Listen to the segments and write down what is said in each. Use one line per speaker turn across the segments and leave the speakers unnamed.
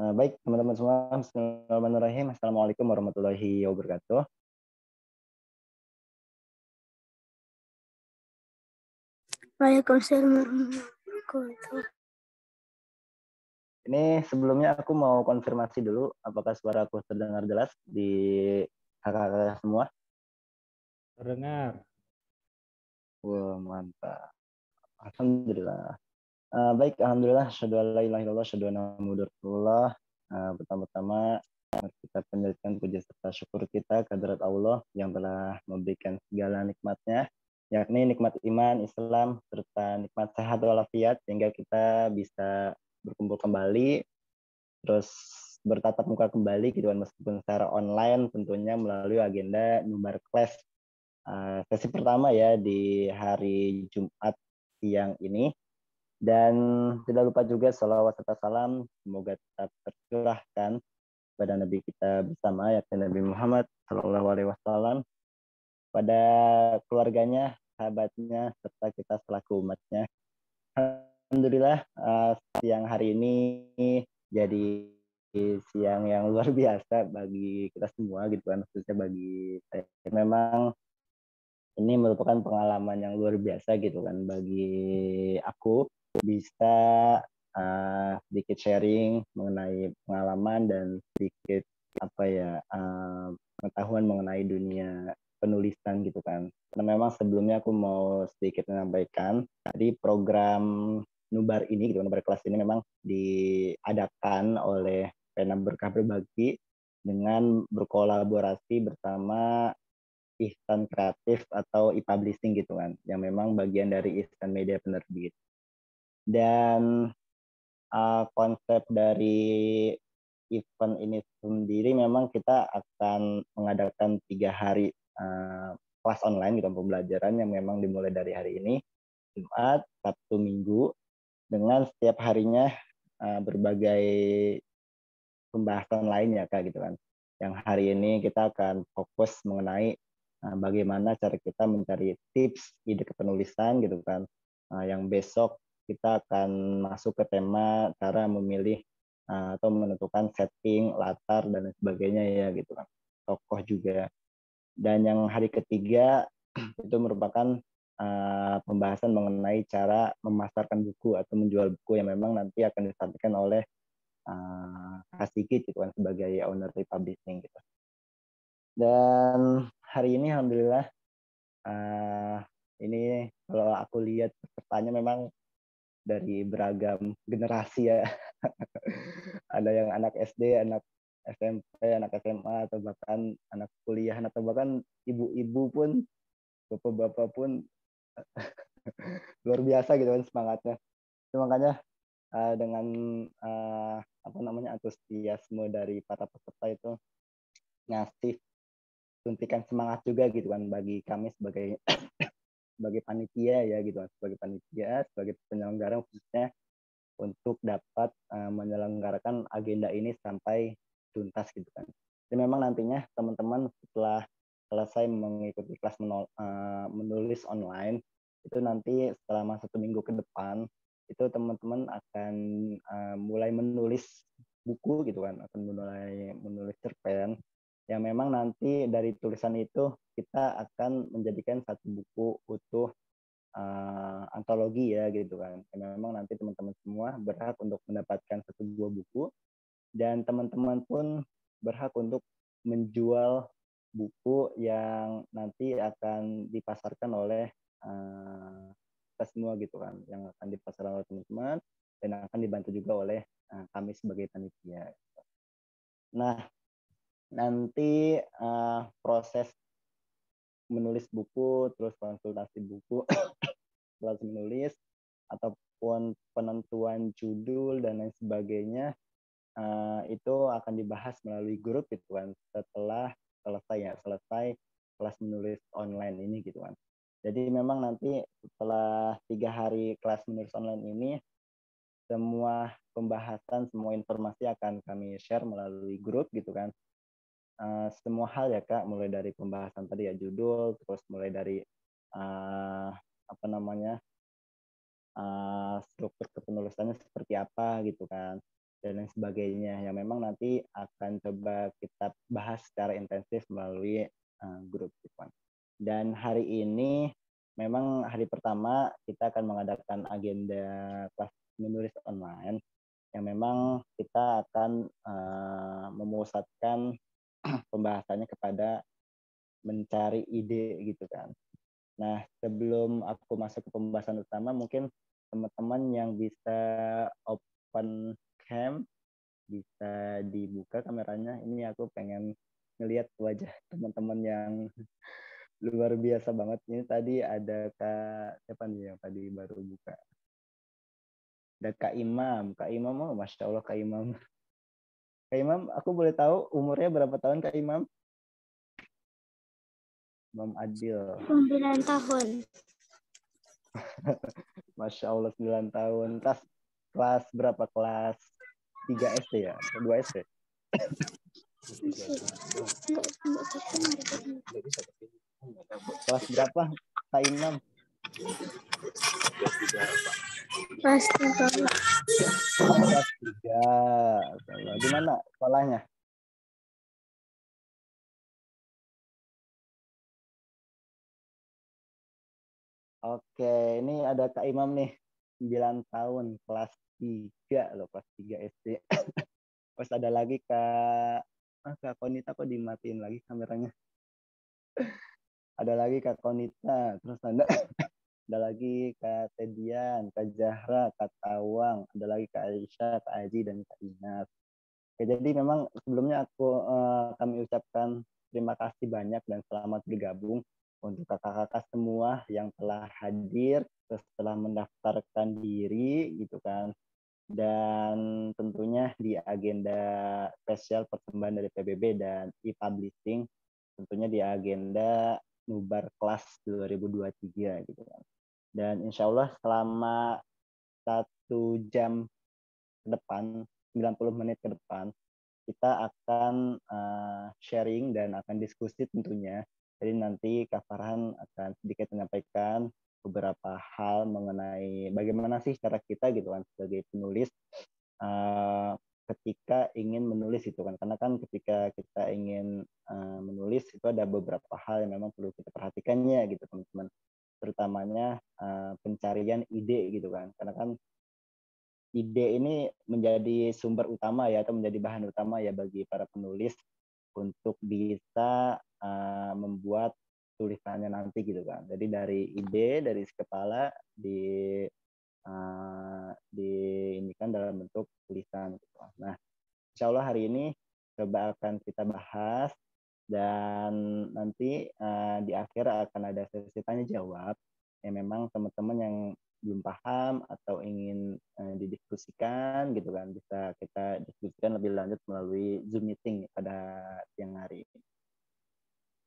Uh, baik, teman-teman semua. Bismillahirrahmanirrahim. Assalamualaikum warahmatullahi wabarakatuh.
Waalaikumsalam warahmatullahi wabarakatuh.
Ini sebelumnya aku mau konfirmasi dulu apakah suara aku terdengar jelas di kakak-kakak semua.
Terdengar.
Wah, mantap. Alhamdulillah. Uh, baik, alhamdulillah. Syahadu la ilaha illallah, Rasulullah. Uh, pertama-tama kita panjatkan puja serta syukur kita kehadirat Allah yang telah memberikan segala nikmatnya, yakni nikmat iman, Islam, serta nikmat sehat walafiat sehingga kita bisa berkumpul kembali, terus bertatap muka kembali gitu kan meskipun secara online tentunya melalui agenda Nubar Class uh, sesi pertama ya di hari Jumat siang ini dan tidak lupa juga salawat serta salam semoga tetap tercurahkan pada Nabi kita bersama yakni Nabi Muhammad Shallallahu Alaihi Wasallam pada keluarganya, sahabatnya serta kita selaku umatnya. Alhamdulillah uh, siang hari ini jadi siang yang luar biasa bagi kita semua gitu kan khususnya bagi saya. Memang ini merupakan pengalaman yang luar biasa gitu kan bagi aku bisa uh, sedikit sharing mengenai pengalaman dan sedikit apa ya uh, pengetahuan mengenai dunia penulisan gitu kan. Karena memang sebelumnya aku mau sedikit menyampaikan tadi program Nubar ini gitu, Nubar kelas ini memang diadakan oleh Pena Berkah Berbagi dengan berkolaborasi bersama Ihsan Kreatif atau e-publishing gitu kan, yang memang bagian dari Ihsan Media Penerbit. Dan uh, konsep dari event ini sendiri memang kita akan mengadakan tiga hari uh, kelas online gitu pembelajaran yang memang dimulai dari hari ini Jumat, Sabtu, Minggu dengan setiap harinya uh, berbagai pembahasan lainnya kak gitu kan. Yang hari ini kita akan fokus mengenai uh, bagaimana cara kita mencari tips ide kepenulisan gitu kan. Uh, yang besok kita akan masuk ke tema cara memilih uh, atau menentukan setting, latar dan sebagainya ya gitu kan. Tokoh juga. Dan yang hari ketiga itu merupakan uh, pembahasan mengenai cara memasarkan buku atau menjual buku yang memang nanti akan disampaikan oleh uh, Kasiki gitu kan sebagai owner publishing gitu. Dan hari ini alhamdulillah ini kalau aku lihat pesertanya memang dari beragam generasi ya. Ada yang anak SD, anak SMP, anak SMA, atau bahkan anak kuliah, atau bahkan ibu-ibu pun, bapak-bapak pun luar biasa gitu kan semangatnya. Itu makanya uh, dengan uh, apa namanya antusiasme dari para peserta itu ngasih suntikan semangat juga gitu kan bagi kami sebagai sebagai panitia ya gitu sebagai panitia sebagai penyelenggara khususnya untuk dapat uh, menyelenggarakan agenda ini sampai tuntas gitu kan. Jadi memang nantinya teman-teman setelah selesai mengikuti kelas menol, uh, menulis online itu nanti selama satu minggu ke depan itu teman-teman akan uh, mulai menulis buku gitu kan akan mulai menulis cerpen yang memang nanti dari tulisan itu kita akan menjadikan satu buku utuh uh, antologi ya gitu kan. Yang memang nanti teman-teman semua berhak untuk mendapatkan satu buah buku dan teman-teman pun berhak untuk menjual buku yang nanti akan dipasarkan oleh uh, kita semua gitu kan, yang akan dipasarkan oleh teman-teman dan akan dibantu juga oleh uh, kami sebagai panitia. Nah, nanti uh, proses menulis buku, terus konsultasi buku, kelas menulis, ataupun penentuan judul dan lain sebagainya, uh, itu akan dibahas melalui grup gitu kan, setelah selesai ya, selesai kelas menulis online ini gitu kan. Jadi memang nanti setelah tiga hari kelas menulis online ini, semua pembahasan, semua informasi akan kami share melalui grup gitu kan uh, semua hal ya kak. Mulai dari pembahasan tadi ya judul terus mulai dari uh, apa namanya uh, struktur kepenulisannya seperti apa gitu kan dan lain sebagainya. Yang memang nanti akan coba kita bahas secara intensif melalui uh, grup gitu Dan hari ini memang hari pertama kita akan mengadakan agenda kelas menulis online yang memang kita akan uh, memusatkan pembahasannya kepada mencari ide gitu kan. Nah, sebelum aku masuk ke pembahasan utama, mungkin teman-teman yang bisa open cam bisa dibuka kameranya. Ini aku pengen ngelihat wajah teman-teman yang luar biasa banget. Ini tadi ada Kak siapa nih yang tadi baru buka? Ada Kak Imam. Kak Imam, oh, Masya Allah Kak Imam. Kak Imam, aku boleh tahu umurnya berapa tahun Kak Imam? Imam Adil.
9 tahun.
Masya Allah 9 tahun. Kelas, kelas berapa? Kelas 3 SD ya? 2 SD? Kelas berapa? Kak Imam?
Kelas 3.
Kelas 3. Di mana sekolahnya? Oke, ini ada Kak Imam nih, 9 tahun, kelas 3 loh, kelas 3 SD. Terus ada lagi Kak, ah, Kak Konita kok dimatiin lagi kameranya. ada lagi Kak Konita, terus ada ada lagi Kak Tedian, Kak Zahra, Kak Tawang, ada lagi Kak Aisyah, Kak Aji, dan Kak Inas. Oke, jadi memang sebelumnya aku uh, kami ucapkan terima kasih banyak dan selamat bergabung untuk kakak-kakak semua yang telah hadir setelah mendaftarkan diri gitu kan dan tentunya di agenda spesial persembahan dari PBB dan e-publishing tentunya di agenda Nubar kelas 2023 gitu kan dan insya Allah selama satu jam ke depan 90 menit ke depan kita akan uh, sharing dan akan diskusi tentunya. Jadi nanti Kak Farhan akan sedikit menyampaikan beberapa hal mengenai bagaimana sih cara kita gitu kan sebagai penulis uh, ketika ingin menulis itu kan. Karena kan ketika kita ingin uh, menulis itu ada beberapa hal yang memang perlu kita perhatikannya gitu teman-teman terutamanya uh, pencarian ide gitu kan karena kan ide ini menjadi sumber utama ya atau menjadi bahan utama ya bagi para penulis untuk bisa uh, membuat tulisannya nanti gitu kan. Jadi dari ide dari kepala di uh, di ini kan dalam bentuk tulisan gitu. Nah, insya Allah hari ini coba akan kita bahas dan nanti uh, di akhir akan ada sesi tanya jawab yang memang teman-teman yang belum paham atau ingin uh, didiskusikan gitu kan bisa kita diskusikan lebih lanjut melalui Zoom meeting pada siang hari.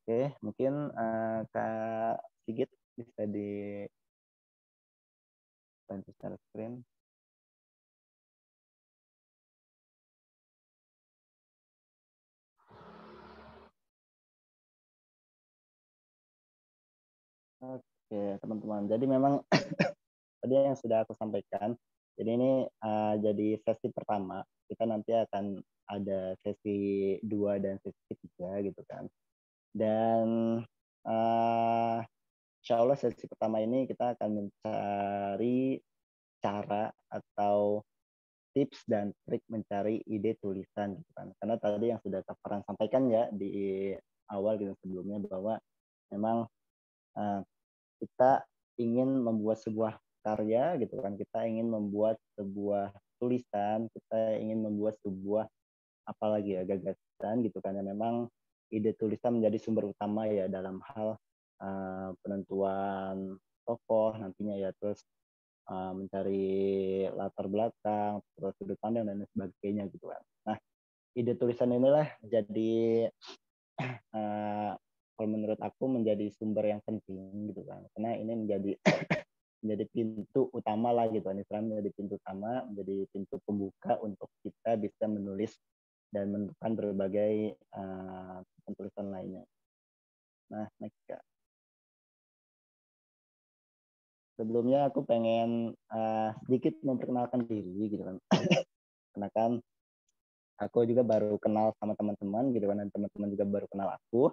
Oke, mungkin uh, Kak Sigit bisa di bantu share screen. Oke, teman-teman. Jadi memang tadi yang sudah aku sampaikan. Jadi ini uh, jadi sesi pertama. Kita nanti akan ada sesi dua dan sesi ketiga gitu kan. Dan uh, insya Allah sesi pertama ini kita akan mencari cara atau tips dan trik mencari ide tulisan gitu kan. Karena tadi yang sudah Kafaran sampaikan ya di awal gitu sebelumnya bahwa memang uh, kita ingin membuat sebuah karya gitu kan. Kita ingin membuat sebuah tulisan kita ingin membuat sebuah apalagi ya gagasan gitu kan. Ya memang ide tulisan menjadi sumber utama ya dalam hal uh, penentuan tokoh nantinya ya. Terus uh, mencari latar belakang terus sudut pandang dan sebagainya gitu kan. Nah ide tulisan inilah jadi uh, kalau menurut aku menjadi sumber yang penting gitu kan karena ini menjadi menjadi pintu utama lah gitu Islam menjadi pintu utama menjadi pintu pembuka untuk kita bisa menulis dan menentukan berbagai uh, tulisan lainnya. Nah, next kak. Sebelumnya aku pengen uh, sedikit memperkenalkan diri gitu kan. Karena aku juga baru kenal sama teman-teman gitu kan dan teman-teman juga baru kenal aku.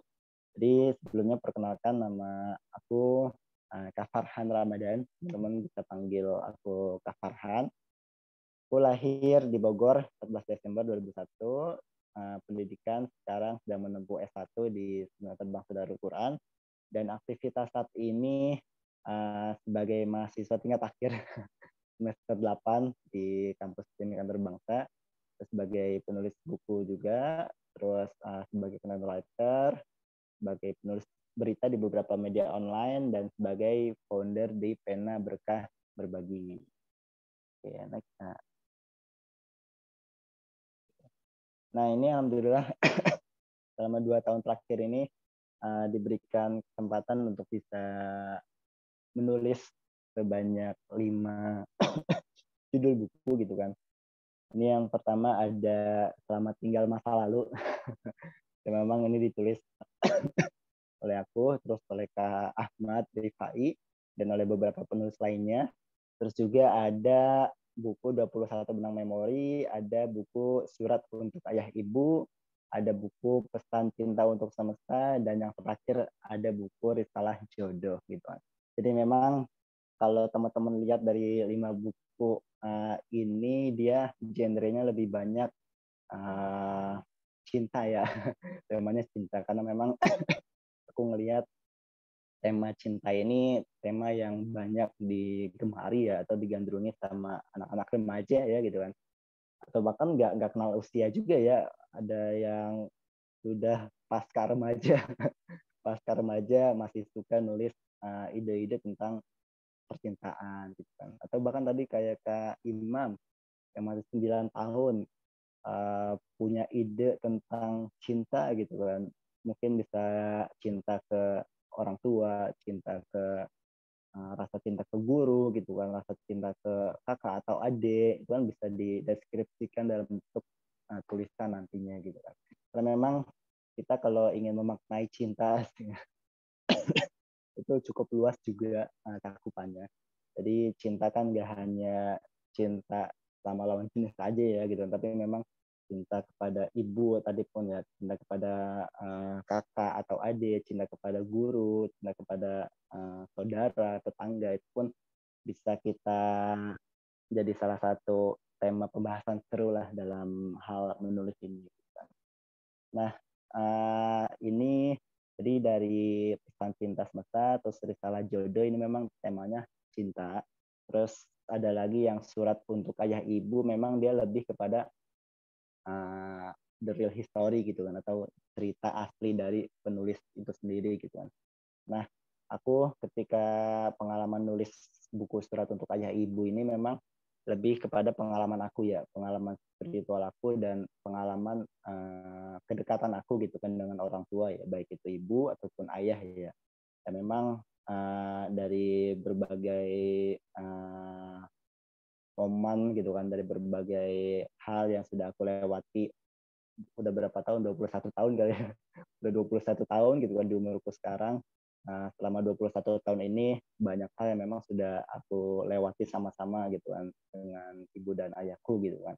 Jadi sebelumnya perkenalkan nama aku uh, Kak Farhan Ramadan. Teman-teman bisa panggil aku Kak Farhan. Aku lahir di Bogor 14 Desember 2001. Uh, pendidikan sekarang sedang menempuh S1 di Sekolah Bangsa Darul Quran dan aktivitas saat ini uh, sebagai mahasiswa tingkat akhir semester 8 di kampus Pendidikan Terbangsa sebagai penulis buku juga terus uh, sebagai content writer sebagai penulis berita di beberapa media online dan sebagai founder di Pena Berkah Berbagi. Oke, next. Nah, nah ini alhamdulillah selama dua tahun terakhir ini uh, diberikan kesempatan untuk bisa menulis sebanyak lima judul buku gitu kan. Ini yang pertama ada Selamat Tinggal Masa Lalu. yang memang ini ditulis oleh aku, terus oleh Kak Ahmad Rifai, dan oleh beberapa penulis lainnya. Terus juga ada buku 21 Benang Memori, ada buku Surat untuk Ayah Ibu, ada buku Pesan Cinta untuk Semesta, dan yang terakhir ada buku Risalah Jodoh gitu. Jadi memang kalau teman-teman lihat dari lima buku uh, ini dia genrenya lebih banyak uh, cinta ya. Temanya cinta karena memang aku ngelihat tema cinta ini tema yang banyak digemari ya atau digandrungi sama anak-anak remaja ya gitu kan. Atau bahkan nggak nggak kenal usia juga ya ada yang sudah pasca remaja. Pasca remaja masih suka nulis uh, ide-ide tentang percintaan gitu kan. Atau bahkan tadi kayak kak Imam yang masih 9 tahun uh, punya ide tentang cinta gitu kan mungkin bisa cinta ke orang tua cinta ke uh, rasa cinta ke guru gitu kan rasa cinta ke kakak atau adik itu kan bisa dideskripsikan dalam bentuk uh, tulisan nantinya gitu kan karena memang kita kalau ingin memaknai cinta itu cukup luas juga cakupannya. Jadi cinta kan gak hanya cinta sama lawan jenis saja ya gitu, tapi memang cinta kepada ibu tadi pun ya cinta kepada uh, kakak atau adik, cinta kepada guru, cinta kepada uh, saudara, tetangga itu pun bisa kita jadi salah satu tema pembahasan seru lah dalam hal menulis ini. Nah, uh, ini jadi dari pesan cinta semesta terus risalah jodoh ini memang temanya cinta. Terus ada lagi yang surat untuk ayah ibu memang dia lebih kepada uh, the real history gitu kan atau cerita asli dari penulis itu sendiri gitu kan. Nah, aku ketika pengalaman nulis buku surat untuk ayah ibu ini memang lebih kepada pengalaman aku ya, pengalaman spiritual aku dan pengalaman uh, kedekatan aku gitu kan dengan orang tua ya, baik itu ibu ataupun ayah ya. Dan memang uh, dari berbagai uh, momen gitu kan, dari berbagai hal yang sudah aku lewati. Udah berapa tahun? 21 tahun kali ya. Udah 21 tahun gitu kan di umurku sekarang. Nah, selama 21 tahun ini banyak hal yang memang sudah aku lewati sama-sama gitu kan dengan ibu dan ayahku gitu kan.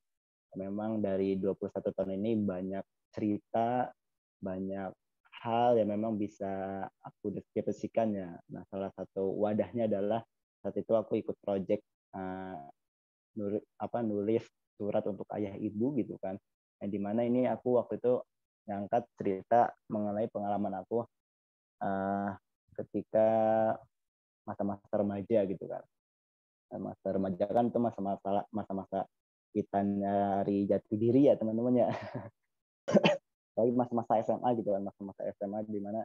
Memang dari 21 tahun ini banyak cerita, banyak hal yang memang bisa aku deskripsikan ya. Nah, salah satu wadahnya adalah saat itu aku ikut project uh, nulis, apa nulis surat untuk ayah ibu gitu kan. Yang di mana ini aku waktu itu ngangkat cerita mengenai pengalaman aku uh, ketika masa-masa remaja gitu kan masa remaja kan itu masa-masa masa-masa kita nyari jati diri ya teman-teman ya lagi masa-masa SMA gitu kan masa-masa SMA di mana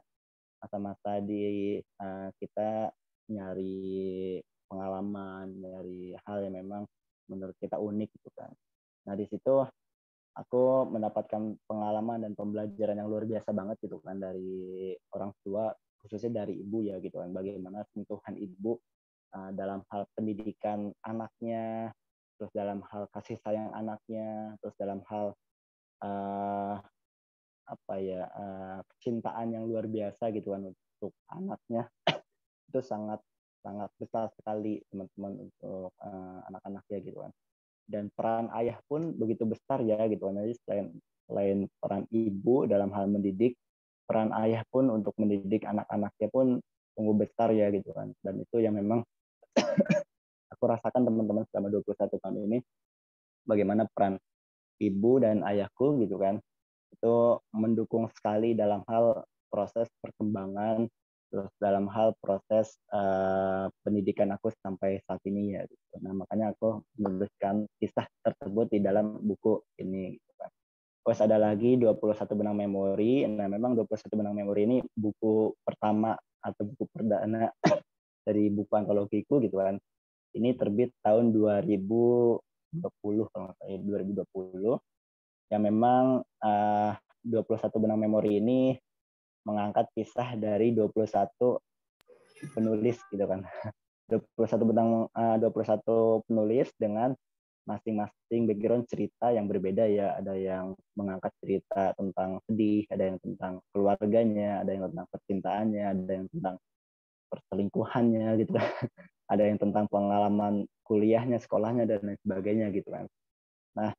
masa-masa di uh, kita nyari pengalaman nyari hal yang memang menurut kita unik gitu kan. Nah di situ aku mendapatkan pengalaman dan pembelajaran yang luar biasa banget gitu kan dari orang tua khususnya dari ibu ya gitu kan. Bagaimana sentuhan ibu uh, dalam hal pendidikan anaknya terus dalam hal kasih sayang anaknya terus dalam hal uh, apa ya uh, kecintaan yang luar biasa gitu kan untuk anaknya. Itu sangat sangat besar sekali teman-teman untuk uh, anak-anak ya gitu kan. Dan peran ayah pun begitu besar ya gitu kan. Jadi selain selain peran ibu dalam hal mendidik peran ayah pun untuk mendidik anak-anaknya pun sungguh besar ya gitu kan. Dan itu yang memang aku rasakan teman-teman selama 21 tahun ini bagaimana peran ibu dan ayahku gitu kan itu mendukung sekali dalam hal proses perkembangan terus dalam hal proses uh, pendidikan aku sampai saat ini ya gitu. nah makanya aku menuliskan kisah tersebut di dalam buku ini gitu kan. Terus ada lagi 21 benang memori. Nah, memang 21 benang memori ini buku pertama atau buku perdana dari buku antologiku gitu kan. Ini terbit tahun 2020 kalau saya 2020 yang memang uh, 21 benang memori ini mengangkat kisah dari 21 penulis gitu kan. 21 benang uh, 21 penulis dengan masing-masing background cerita yang berbeda ya. Ada yang mengangkat cerita tentang sedih, ada yang tentang keluarganya, ada yang tentang percintaannya, ada yang tentang perselingkuhannya gitu kan. ada yang tentang pengalaman kuliahnya, sekolahnya dan lain sebagainya gitu kan. Nah,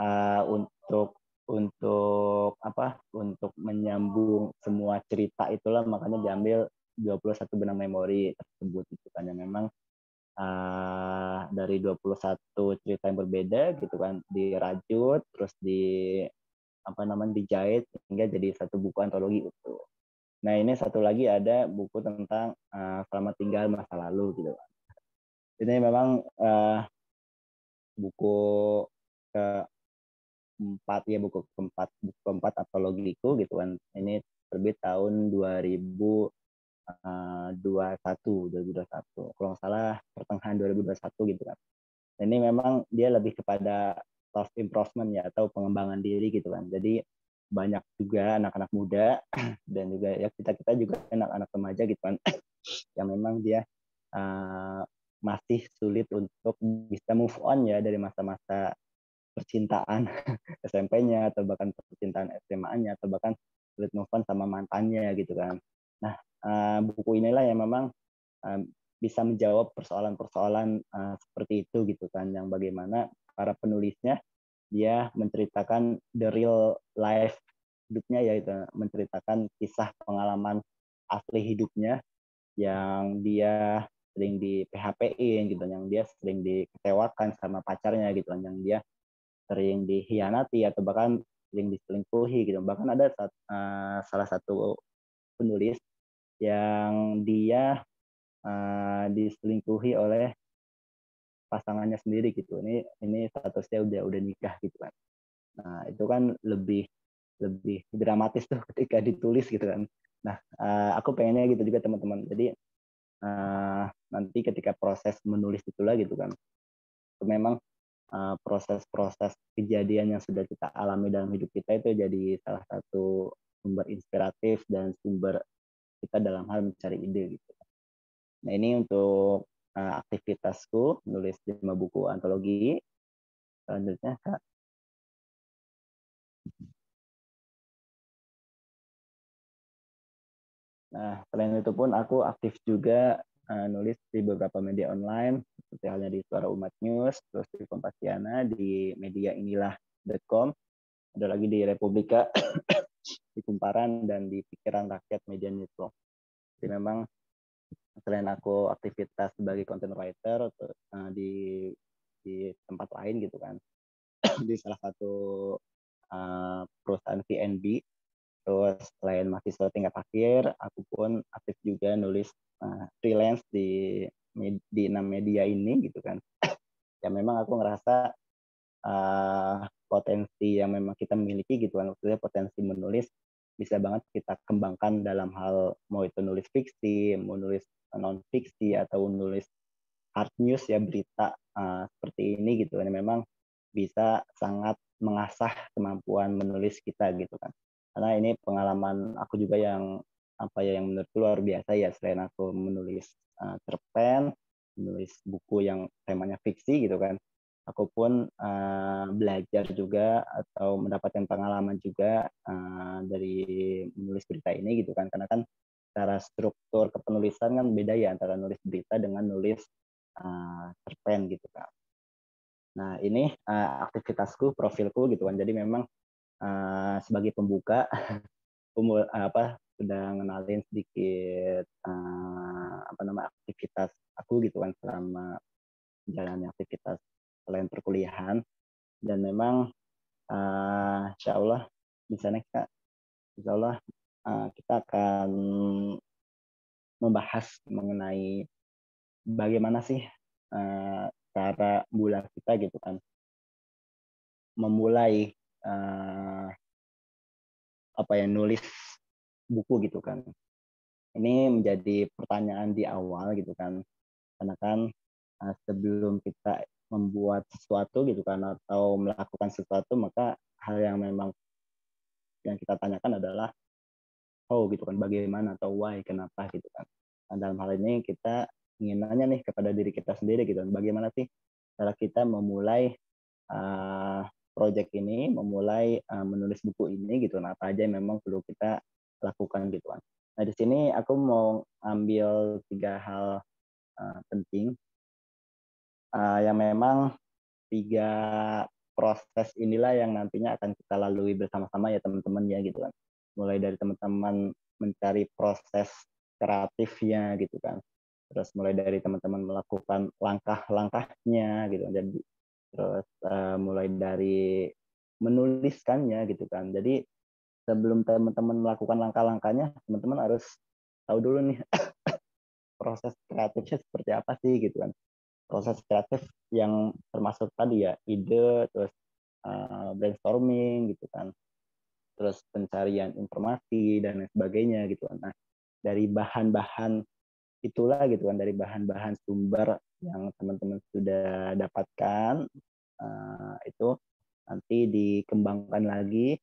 uh, untuk untuk apa? Untuk menyambung semua cerita itulah makanya diambil 21 benang memori tersebut itu kan yang memang uh, dari 21 cerita yang berbeda gitu kan dirajut terus di apa namanya dijahit hingga jadi satu buku antologi itu. Nah ini satu lagi ada buku tentang uh, selamat tinggal masa lalu gitu kan. Ini memang uh, buku keempat ya buku keempat buku keempat antologiku gitu kan. Ini terbit tahun 2000 21 2021 kalau nggak salah pertengahan 2021 gitu kan. Ini memang dia lebih kepada self improvement ya atau pengembangan diri gitu kan. Jadi banyak juga anak-anak muda dan juga ya kita kita juga anak-anak remaja gitu kan yang memang dia uh, masih sulit untuk bisa move on ya dari masa-masa percintaan SMP-nya atau bahkan percintaan SMA-nya atau bahkan sulit move on sama mantannya gitu kan. Nah, uh, buku inilah yang memang uh, bisa menjawab persoalan-persoalan uh, seperti itu gitu kan yang bagaimana para penulisnya dia menceritakan the real life hidupnya yaitu menceritakan kisah pengalaman asli hidupnya yang dia sering di PHP-in gitu yang dia sering dikecewakan sama pacarnya gitu kan yang dia sering dihianati atau bahkan sering diselingkuhi gitu bahkan ada uh, salah satu penulis yang dia uh, diselingkuhi oleh pasangannya sendiri gitu. Ini ini statusnya udah udah nikah gitu kan. Nah, itu kan lebih lebih dramatis tuh ketika ditulis gitu kan. Nah, uh, aku pengennya gitu juga teman-teman. Jadi uh, nanti ketika proses menulis itulah gitu kan. Memang proses-proses uh, kejadian yang sudah kita alami dalam hidup kita itu jadi salah satu sumber inspiratif dan sumber kita dalam hal mencari ide gitu. Nah ini untuk uh, aktivitasku menulis lima buku antologi. Selanjutnya kak. Nah selain itu pun aku aktif juga uh, nulis di beberapa media online seperti halnya di Suara Umat News, terus di Kompasiana, di media inilah.com, ada lagi di Republika di Kumparan dan di Pikiran Rakyat Media Network. Jadi memang selain aku aktivitas sebagai content writer uh, di di tempat lain gitu kan di salah satu uh, perusahaan VNB terus selain mahasiswa tingkat akhir aku pun aktif juga nulis uh, freelance di di enam media ini gitu kan. Ya memang aku ngerasa uh, potensi yang memang kita miliki gitu kan maksudnya potensi menulis bisa banget kita kembangkan dalam hal mau itu nulis fiksi, mau nulis non fiksi atau nulis hard news ya berita uh, seperti ini gitu kan. Memang bisa sangat mengasah kemampuan menulis kita gitu kan karena ini pengalaman aku juga yang apa ya yang menurut luar biasa ya selain aku menulis uh, cerpen menulis buku yang temanya fiksi gitu kan. Aku pun uh, belajar juga atau mendapatkan pengalaman juga uh, dari menulis berita ini gitu kan. Karena kan cara struktur kepenulisan kan beda ya antara nulis berita dengan nulis uh, cerpen gitu kan. Nah, ini uh, aktivitasku, profilku gitu kan. Jadi memang uh, sebagai pembuka umur apa sudah ngenalin sedikit uh, apa nama aktivitas aku gitu kan selama jalannya aktivitas selain perkuliahan. Dan memang uh, insya Allah di sana kita insya Allah uh, kita akan membahas mengenai bagaimana sih uh, cara bulan kita gitu kan. Memulai uh, apa ya nulis buku gitu kan. Ini menjadi pertanyaan di awal gitu kan. Karena kan uh, sebelum kita membuat sesuatu gitu kan atau melakukan sesuatu maka hal yang memang yang kita tanyakan adalah oh gitu kan bagaimana? atau why? Kenapa? gitu kan. Nah, dalam hal ini kita ingin nanya nih kepada diri kita sendiri gitu kan bagaimana sih cara kita memulai uh, project ini memulai uh, menulis buku ini gitu nah apa aja yang memang perlu kita lakukan gitu kan nah di sini aku mau ambil tiga hal uh, penting uh, yang memang tiga proses inilah yang nantinya akan kita lalui bersama-sama ya teman-teman ya gitu kan. Mulai dari teman-teman mencari proses kreatifnya gitu kan. Terus mulai dari teman-teman melakukan langkah-langkahnya gitu. Jadi terus uh, mulai dari menuliskannya gitu kan. Jadi sebelum teman-teman melakukan langkah-langkahnya, teman-teman harus tahu dulu nih proses kreatifnya seperti apa sih gitu kan. Proses kreatif yang termasuk tadi ya ide terus uh, brainstorming gitu kan. Terus pencarian informasi dan lain sebagainya gitu kan. Nah dari bahan-bahan itulah gitu kan dari bahan-bahan sumber yang teman-teman sudah dapatkan uh, itu nanti dikembangkan lagi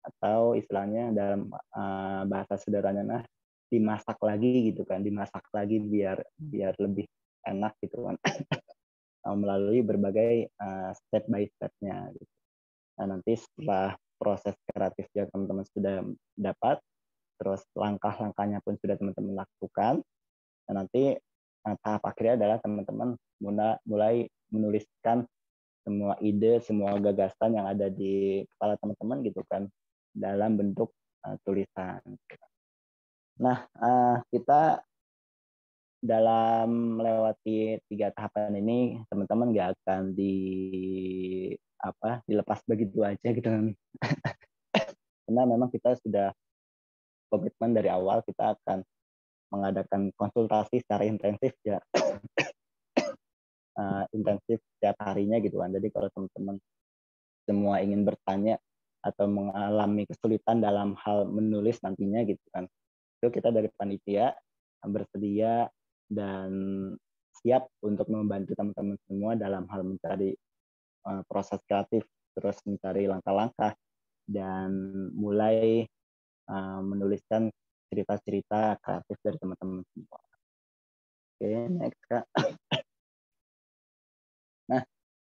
atau istilahnya dalam uh, bahasa sederhananya nah dimasak lagi gitu kan dimasak lagi biar biar lebih enak gitu kan melalui berbagai uh, step by stepnya gitu. Nah nanti setelah proses kreatif yang teman-teman sudah dapat, terus langkah-langkahnya pun sudah teman-teman lakukan, dan nanti nah, tahap akhirnya adalah teman-teman mulai menuliskan semua ide, semua gagasan yang ada di kepala teman-teman gitu kan dalam bentuk uh, tulisan. Nah, uh, kita dalam melewati tiga tahapan ini teman-teman nggak akan di apa dilepas begitu aja gitu kan karena memang kita sudah komitmen dari awal kita akan mengadakan konsultasi secara intensif ya. Uh, intensif setiap harinya gitu kan. Jadi kalau teman-teman semua ingin bertanya atau mengalami kesulitan dalam hal menulis nantinya gitu kan. Itu kita dari panitia bersedia dan siap untuk membantu teman-teman semua dalam hal mencari uh, proses kreatif, terus mencari langkah-langkah dan mulai uh, menuliskan cerita-cerita kreatif dari teman-teman semua. Oke, next kak. Nah,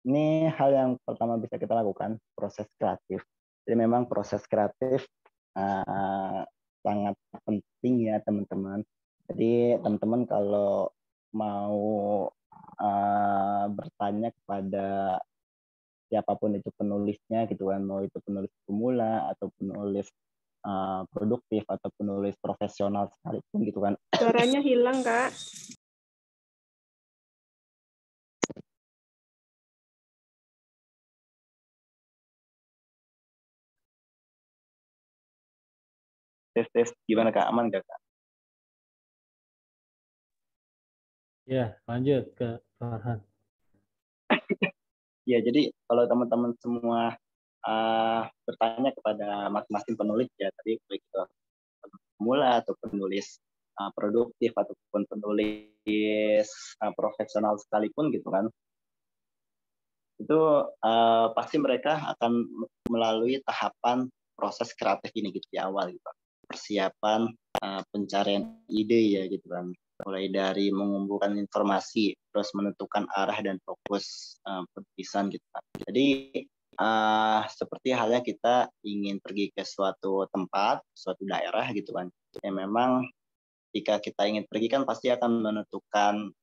ini hal yang pertama bisa kita lakukan proses kreatif. Jadi memang proses kreatif uh, sangat penting ya teman-teman jadi teman-teman kalau mau uh, bertanya kepada siapa pun itu penulisnya gitu kan, mau itu penulis pemula atau penulis uh, produktif atau penulis profesional sekalipun gitu kan.
Suaranya hilang kak.
Tes tes gimana kak aman gak kak?
Ya, lanjut ke Farhan.
ya, jadi kalau teman-teman semua uh, bertanya kepada masing-masing penulis ya, tadi baik itu pemula atau penulis uh, produktif ataupun penulis uh, profesional sekalipun gitu kan, itu uh, pasti mereka akan melalui tahapan proses kreatif ini gitu di awal gitu. Persiapan uh, pencarian ide ya gitu kan. Mulai dari mengumpulkan informasi, terus menentukan arah dan fokus uh, penulisan gitu. Jadi uh, seperti halnya kita ingin pergi ke suatu tempat, suatu daerah gitu kan. Ya memang jika kita ingin pergi kan pasti akan menentukan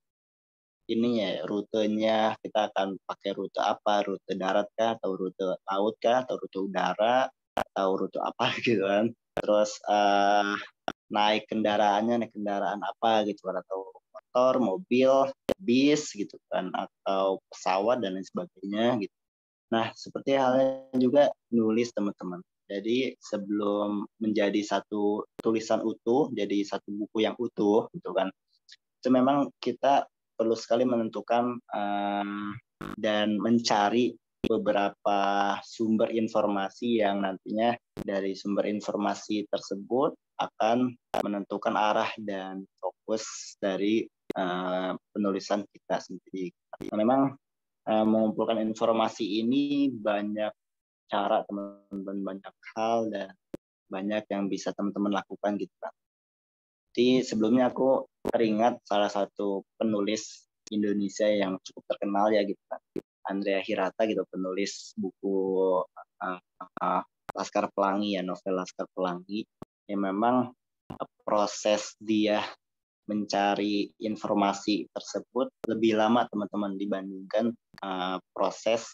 ini ya rutenya. Kita akan pakai rute apa? Rute darat kah? Atau rute laut kah? Atau rute udara? Atau rute apa gitu kan. Terus uh, naik kendaraannya naik kendaraan apa gitu kan. Atau motor mobil bis gitu kan. Atau pesawat dan lain sebagainya gitu nah seperti halnya juga nulis teman-teman jadi sebelum menjadi satu tulisan utuh jadi satu buku yang utuh gitu kan itu memang kita perlu sekali menentukan um, dan mencari beberapa sumber informasi yang nantinya dari sumber informasi tersebut akan menentukan arah dan fokus dari uh, penulisan kita sendiri. Nah, memang mengumpulkan informasi ini banyak cara teman-teman banyak hal dan banyak yang bisa teman-teman lakukan gitu kan. Jadi sebelumnya aku teringat salah satu penulis Indonesia yang cukup terkenal ya gitu kan Andrea Hirata gitu penulis buku uh, uh, Laskar Pelangi ya novel Laskar Pelangi yang memang proses dia mencari informasi tersebut lebih lama teman-teman dibandingkan uh, proses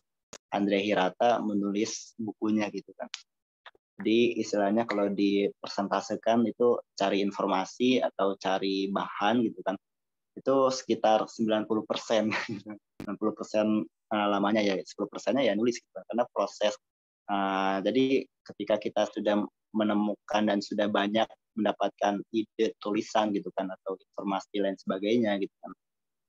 Andrea Hirata menulis bukunya gitu kan. Jadi istilahnya kalau dipersentasekan itu cari informasi atau cari bahan gitu kan itu sekitar 90 persen 90 persen uh, lamanya ya 10 persennya ya nulis gitu. karena proses uh, jadi ketika kita sudah menemukan dan sudah banyak mendapatkan ide tulisan gitu kan atau informasi lain sebagainya gitu kan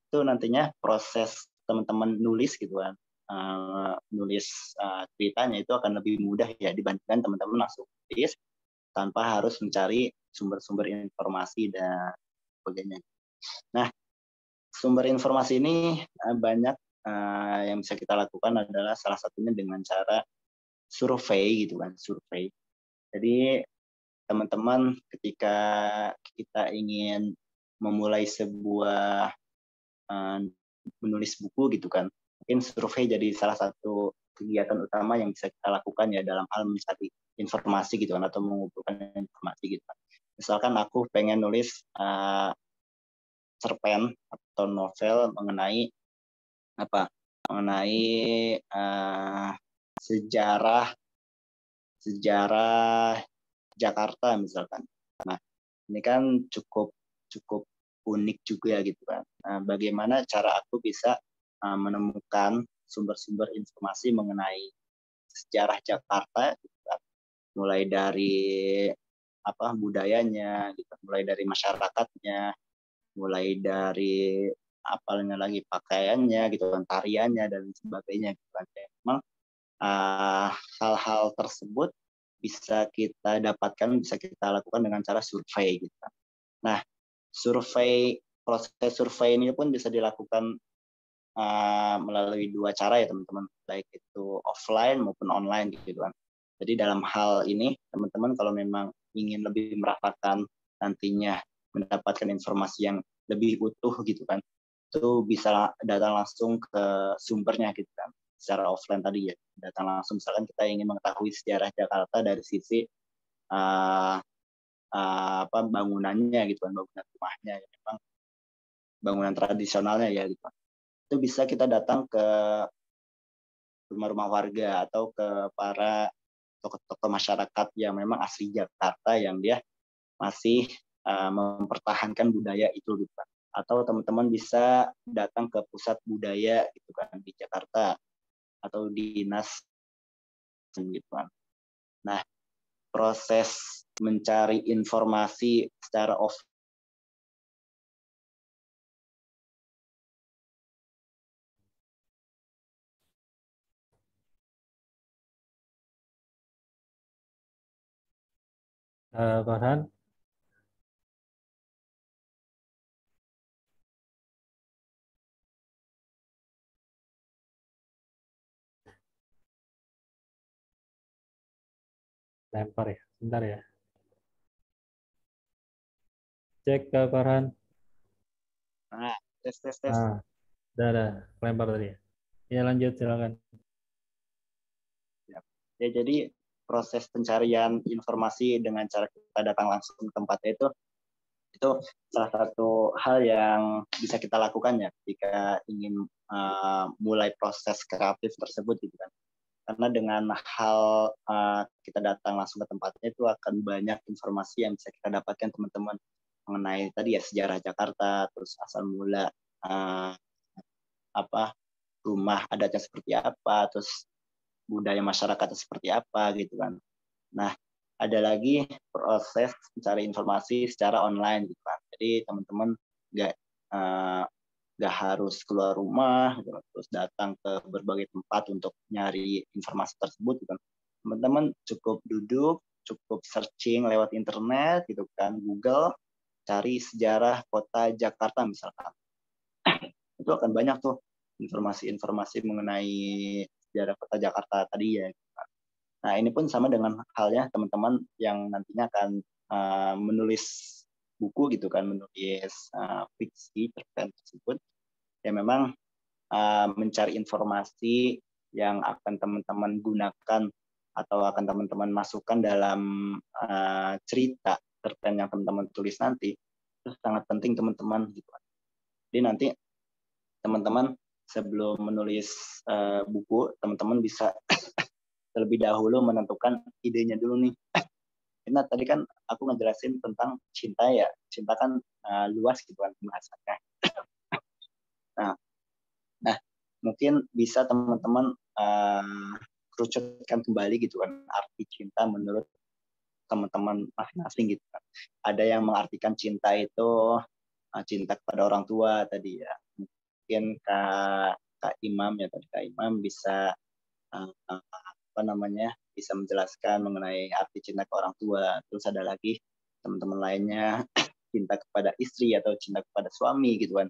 itu nantinya proses teman-teman nulis gitu kan uh, nulis uh, ceritanya itu akan lebih mudah ya dibandingkan teman-teman langsung nulis tanpa harus mencari sumber-sumber informasi dan sebagainya. Nah, sumber informasi ini uh, banyak uh, yang bisa kita lakukan adalah salah satunya dengan cara survei gitu kan, survei. Jadi teman-teman ketika kita ingin memulai sebuah uh, menulis buku gitu kan, mungkin survei jadi salah satu kegiatan utama yang bisa kita lakukan ya dalam hal mencari informasi gitu kan atau mengumpulkan informasi gitu kan. Misalkan aku pengen nulis uh, cerpen atau novel mengenai apa mengenai uh, sejarah sejarah Jakarta misalkan. Nah ini kan cukup cukup unik juga gitu kan. Nah, bagaimana cara aku bisa uh, menemukan sumber-sumber informasi mengenai sejarah Jakarta, gitu kan. mulai dari apa budayanya, gitu, mulai dari masyarakatnya, mulai dari apalnya lagi pakaiannya gitu kan tariannya dan sebagainya gitu kan memang uh, hal-hal tersebut bisa kita dapatkan bisa kita lakukan dengan cara survei gitu. Nah survei proses survei ini pun bisa dilakukan uh, melalui dua cara ya teman-teman. Baik itu offline maupun online gitu kan. Jadi dalam hal ini teman-teman kalau memang ingin lebih merasakan nantinya mendapatkan informasi yang lebih utuh gitu kan itu bisa datang langsung ke sumbernya gitu kan secara offline tadi ya datang langsung. Misalkan kita ingin mengetahui sejarah Jakarta dari sisi uh, uh, apa bangunannya gitu kan bangunan rumahnya ya memang bangunan tradisionalnya ya gitu. Itu bisa kita datang ke rumah-rumah warga atau ke para tokoh-tokoh masyarakat yang memang asli Jakarta yang dia masih uh, mempertahankan budaya itu gitu kan. Atau teman-teman bisa datang ke pusat budaya gitu kan di Jakarta atau dinas gitu. Nah, proses mencari informasi secara off
Uh? Lempar ya sebentar ya. Cek ke Farhan
nah tes tes tes.
Nah udah ada lempar tadi ya. Ya lanjut silakan.
Ya, jadi proses pencarian informasi dengan cara kita datang langsung ke tempatnya itu itu salah satu hal yang bisa kita lakukan ya jika ingin uh, mulai proses kreatif tersebut gitu kan karena dengan hal uh, kita datang langsung ke tempatnya itu akan banyak informasi yang bisa kita dapatkan teman-teman mengenai tadi ya sejarah Jakarta terus asal mula uh, apa rumah adatnya seperti apa terus budaya masyarakatnya seperti apa gitu kan nah ada lagi proses mencari informasi secara online gitu kan. Jadi teman-teman nggak uh, nggak harus keluar rumah terus datang ke berbagai tempat untuk nyari informasi tersebut gitu kan. Teman-teman cukup duduk, cukup searching lewat internet gitu kan, Google cari sejarah kota Jakarta misalkan. Itu akan banyak tuh informasi-informasi mengenai sejarah kota Jakarta tadi ya. Gitu kan. Nah, ini pun sama dengan halnya teman-teman yang nantinya akan uh, menulis buku gitu kan, menulis uh, fiksi terkait tersebut. Ya memang uh, mencari informasi yang akan teman-teman gunakan atau akan teman-teman masukkan dalam uh, cerita terkait yang teman-teman tulis nanti itu sangat penting teman-teman gitu. Jadi nanti teman-teman sebelum menulis uh, buku teman-teman bisa terlebih dahulu menentukan idenya dulu nih. Nah tadi kan aku ngejelasin tentang cinta ya, cinta kan uh, luas gitu kan pembahasannya. nah, nah mungkin bisa teman-teman uh, kerucutkan kembali gitu kan arti cinta menurut teman-teman masing-masing gitu kan. Ada yang mengartikan cinta itu uh, cinta kepada orang tua tadi ya. Mungkin Kak, Kak Imam ya tadi Kak Imam bisa uh, apa namanya bisa menjelaskan mengenai arti cinta ke orang tua. Terus ada lagi teman-teman lainnya cinta kepada istri atau cinta kepada suami gitu kan.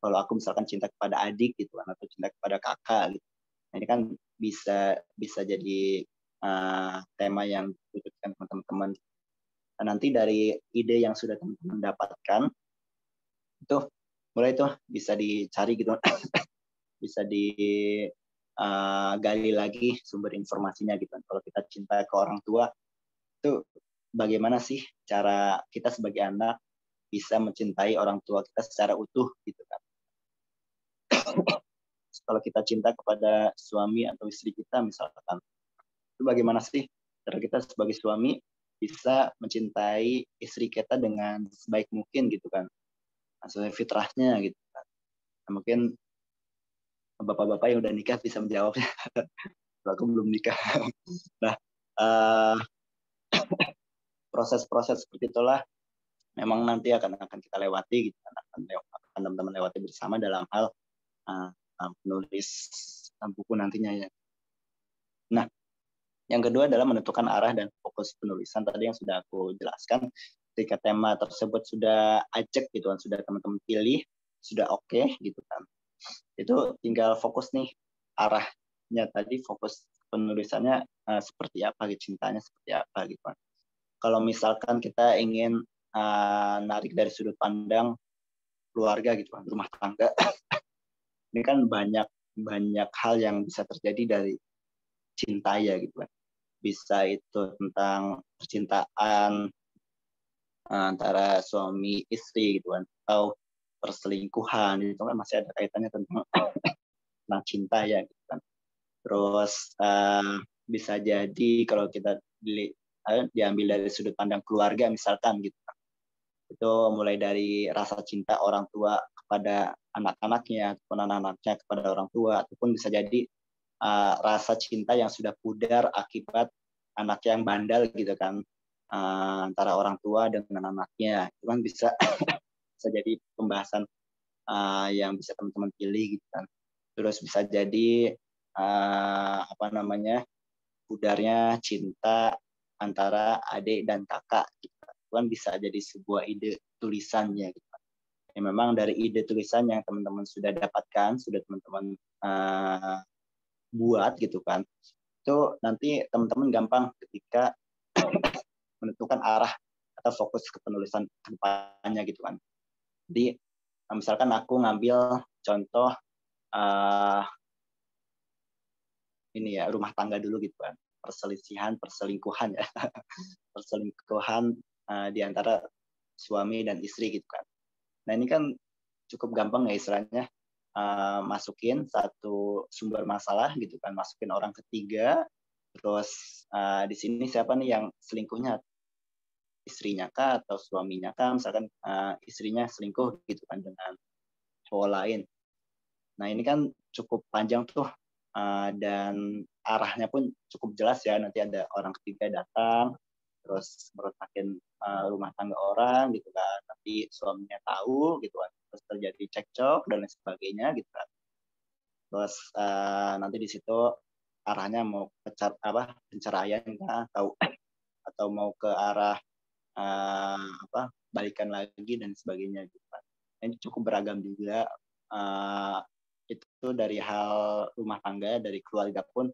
Kalau aku misalkan cinta kepada adik gitu kan atau cinta kepada kakak gitu. Nah, ini kan bisa bisa jadi uh, tema yang dibutuhkan teman-teman. Nah, nanti dari ide yang sudah teman-teman dapatkan itu mulai itu bisa dicari gitu bisa di uh, gali lagi sumber informasinya gitu. Kalau kita cinta ke orang tua itu bagaimana sih cara kita sebagai anak bisa mencintai orang tua kita secara utuh gitu kan. Kalau kita cinta kepada suami atau istri kita misalkan, itu bagaimana sih cara kita sebagai suami bisa mencintai istri kita dengan sebaik mungkin gitu kan, sesuai fitrahnya gitu kan. Nah, mungkin bapak-bapak yang udah nikah bisa menjawabnya. aku belum nikah. nah, uh, proses-proses seperti itulah memang nanti akan akan kita lewati gitu kan akan akan teman-teman lewati bersama dalam hal uh, menulis buku nantinya ya. Nah, yang kedua adalah menentukan arah dan fokus penulisan tadi yang sudah aku jelaskan. Ketika tema tersebut sudah ajak gitu kan, sudah teman-teman pilih, sudah oke okay, gitu kan itu tinggal fokus nih arahnya tadi fokus penulisannya uh, seperti apa gitu cintanya seperti apa gitu kan. Kalau misalkan kita ingin uh, narik dari sudut pandang keluarga gitu kan rumah tangga ini kan banyak banyak hal yang bisa terjadi dari cinta ya gitu kan. Bisa itu tentang percintaan eh, antara suami istri gitu kan atau perselingkuhan itu kan masih ada kaitannya tentang tentang cinta ya gitu kan. Terus uh, bisa jadi kalau kita di, uh, diambil dari sudut pandang keluarga misalkan gitu kan. Itu mulai dari rasa cinta orang tua kepada anak-anaknya ataupun anak-anaknya kepada orang tua ataupun bisa jadi uh, rasa cinta yang sudah pudar akibat anak yang bandel gitu kan uh, antara orang tua dengan anaknya itu kan bisa bisa jadi pembahasan uh, yang bisa teman-teman pilih gitu kan. Terus bisa jadi uh, apa namanya pudarnya cinta antara adik dan kakak gitu kan. Bisa jadi sebuah ide tulisannya gitu ya memang dari ide tulisan yang teman-teman sudah dapatkan sudah teman-teman uh, buat gitu kan itu nanti teman-teman gampang ketika menentukan arah atau fokus ke penulisan ke depannya gitu kan jadi misalkan aku ngambil contoh uh, ini ya rumah tangga dulu gitu kan. Perselisihan perselingkuhan ya. Perselingkuhan uh, di antara suami dan istri gitu kan. Nah ini kan cukup gampang ya istilahnya. Uh, masukin satu sumber masalah gitu kan, masukin orang ketiga, terus uh, di sini siapa nih yang selingkuhnya istrinya kah atau suaminya kah, misalkan uh, istrinya selingkuh gitu kan dengan cowok lain. Nah ini kan cukup panjang tuh uh, dan arahnya pun cukup jelas ya. Nanti ada orang ketiga datang terus merusakin uh, rumah tangga orang gitu kan. Nanti suaminya tahu gitu kan terus terjadi cekcok dan lain sebagainya gitu kan. Terus uh, nanti di situ arahnya mau pecar apa penceraian atau atau mau ke arah uh, apa balikan lagi dan sebagainya gitu kan ini cukup beragam juga uh, itu dari hal rumah tangga dari keluarga pun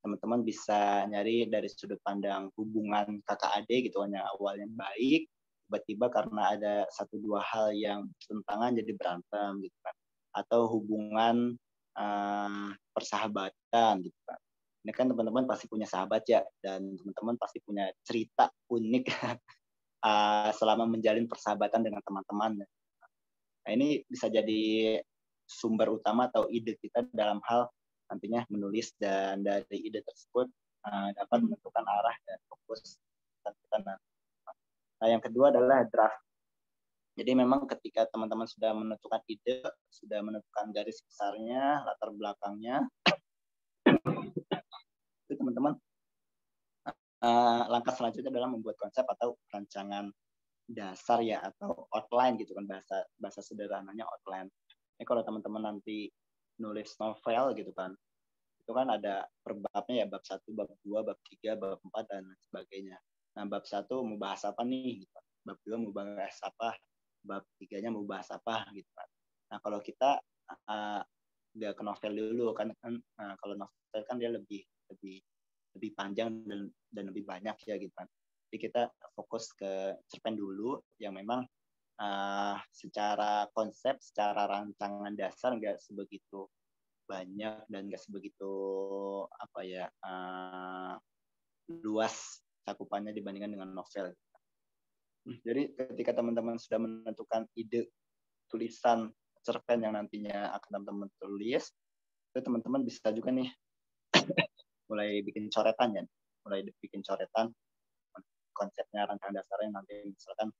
teman-teman bisa nyari dari sudut pandang hubungan kakak adik gitu hanya awalnya baik tiba-tiba karena ada satu dua hal yang tentangan jadi berantem gitu kan atau hubungan uh, persahabatan gitu kan ini kan teman-teman pasti punya sahabat ya dan teman-teman pasti punya cerita unik uh, selama menjalin persahabatan dengan teman-teman nah ini bisa jadi sumber utama atau ide kita dalam hal nantinya menulis dan dari ide tersebut uh, dapat menentukan arah dan fokus kita. Nah, yang kedua adalah draft. Jadi memang ketika teman-teman sudah menentukan ide, sudah menentukan garis besarnya, latar belakangnya, itu teman-teman uh, langkah selanjutnya adalah membuat konsep atau rancangan dasar ya atau outline gitu kan bahasa bahasa sederhananya outline. Ini kalau teman-teman nanti nulis novel gitu kan itu kan ada perbabnya ya bab satu bab dua bab tiga bab empat dan sebagainya. Nah bab satu mau bahas apa nih gitu. bab dua mau bahas apa? Bab tiganya mau bahas apa gitu kan? Nah kalau kita uh, ke novel dulu kan, kan nah, kalau novel kan dia lebih lebih lebih panjang dan dan lebih banyak ya gitu kan jadi kita fokus ke cerpen dulu yang memang uh, secara konsep, secara rancangan dasar nggak sebegitu banyak dan nggak sebegitu apa ya uh, luas cakupannya dibandingkan dengan novel. Jadi ketika teman-teman sudah menentukan ide tulisan cerpen yang nantinya akan teman-teman tulis, itu teman-teman bisa juga nih mulai bikin coretan ya, mulai bikin coretan konsepnya rancangan dasarnya nanti misalkan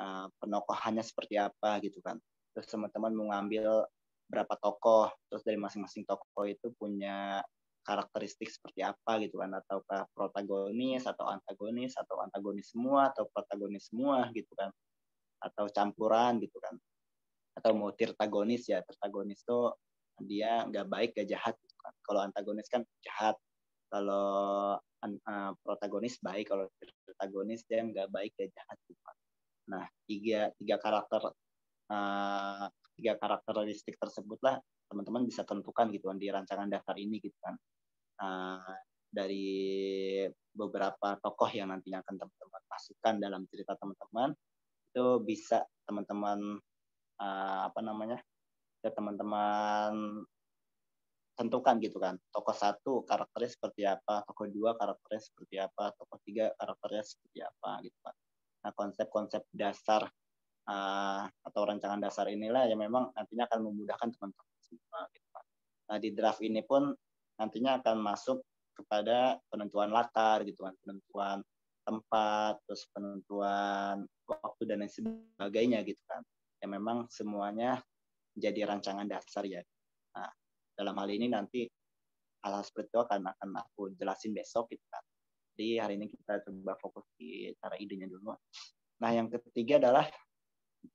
uh, penokohannya seperti apa gitu kan. Terus teman-teman mau ngambil berapa tokoh terus dari masing-masing tokoh itu punya karakteristik seperti apa gitu kan. Ataukah protagonis atau antagonis atau antagonis semua atau protagonis semua gitu kan. Atau campuran gitu kan. Atau mau tirtagonis ya. Tirtagonis tuh dia nggak baik gak jahat gitu kan. Kalau antagonis kan jahat kalau uh, protagonis baik kalau protagonis dia nggak baik gak jahat kan Nah, tiga tiga karakter uh, tiga karakteristik tersebutlah teman-teman bisa tentukan gitu kan di rancangan daftar ini gitu kan. Uh, dari beberapa tokoh yang nantinya akan teman-teman masukkan dalam cerita teman-teman itu bisa teman-teman uh, apa namanya ya teman-teman tentukan gitu kan tokoh satu karakternya seperti apa tokoh dua karakternya seperti apa tokoh tiga karakternya seperti apa gitu kan Nah, konsep-konsep dasar uh, atau rancangan dasar inilah yang memang nantinya akan memudahkan teman-teman semua. Gitu. Nah, di draft ini pun nantinya akan masuk kepada penentuan latar gitu kan, penentuan tempat, terus penentuan waktu dan lain sebagainya gitu kan. Yang memang semuanya jadi rancangan dasar ya. Nah, dalam hal ini nanti hal-hal seperti itu akan akan aku jelasin besok gitu kan. Jadi hari ini kita coba fokus di cara idenya dulu. Nah, yang ketiga adalah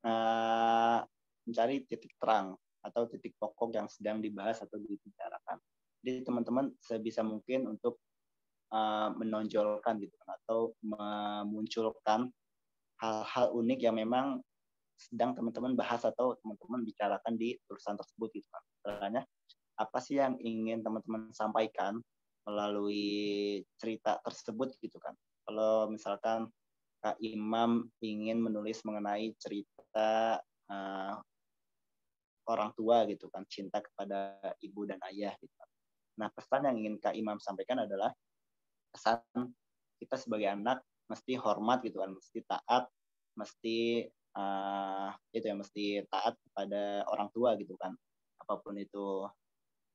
uh, mencari titik terang atau titik pokok yang sedang dibahas atau dibicarakan. Jadi teman-teman sebisa mungkin untuk uh, menonjolkan gitu kan atau memunculkan hal-hal unik yang memang sedang teman-teman bahas atau teman-teman bicarakan di tulisan tersebut gitu kan. Misalnya apa sih yang ingin teman-teman sampaikan melalui cerita tersebut gitu kan. Kalau misalkan Kak Imam ingin menulis mengenai cerita uh, orang tua gitu kan, cinta kepada ibu dan ayah gitu. Kan. Nah, pesan yang ingin Kak Imam sampaikan adalah pesan kita sebagai anak mesti hormat gitu kan, mesti taat, mesti uh, itu ya mesti taat kepada orang tua gitu kan apa pun itu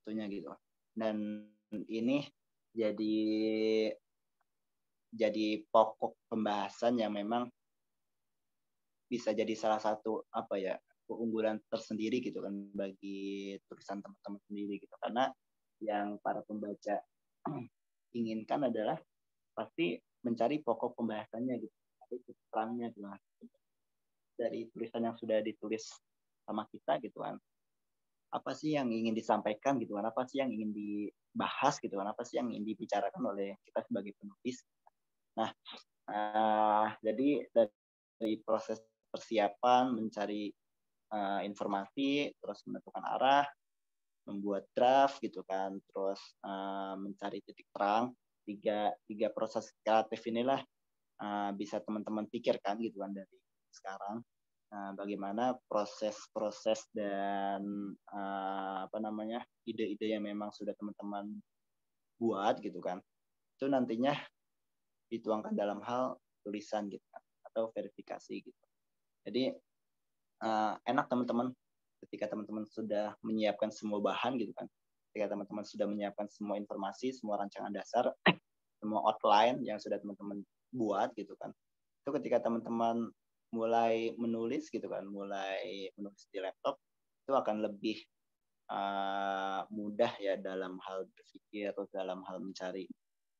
itunya gitu. Dan ini jadi jadi pokok pembahasan yang memang bisa jadi salah satu apa ya keunggulan tersendiri gitu kan bagi tulisan teman-teman sendiri gitu. Karena yang para pembaca inginkan adalah pasti mencari pokok pembahasannya gitu terangnya gitu dari tulisan yang sudah ditulis sama kita gitu kan apa sih yang ingin disampaikan gitu kan? Apa sih yang ingin dibahas gitu kan? Apa sih yang ingin dibicarakan oleh kita sebagai penulis? Nah uh, jadi dari proses persiapan mencari uh, informasi terus menentukan arah membuat draft gitu kan terus uh, mencari titik terang tiga tiga proses kreatif inilah uh, bisa teman-teman pikirkan gitu kan dari sekarang Nah, bagaimana proses-proses dan uh, apa namanya ide-ide yang memang sudah teman-teman buat gitu kan, itu nantinya dituangkan dalam hal tulisan gitu kan, atau verifikasi gitu. Jadi uh, enak teman-teman ketika teman-teman sudah menyiapkan semua bahan gitu kan, ketika teman-teman sudah menyiapkan semua informasi, semua rancangan dasar, semua outline yang sudah teman-teman buat gitu kan, itu ketika teman-teman mulai menulis gitu kan, mulai menulis di laptop itu akan lebih uh, mudah ya dalam hal berpikir atau dalam hal mencari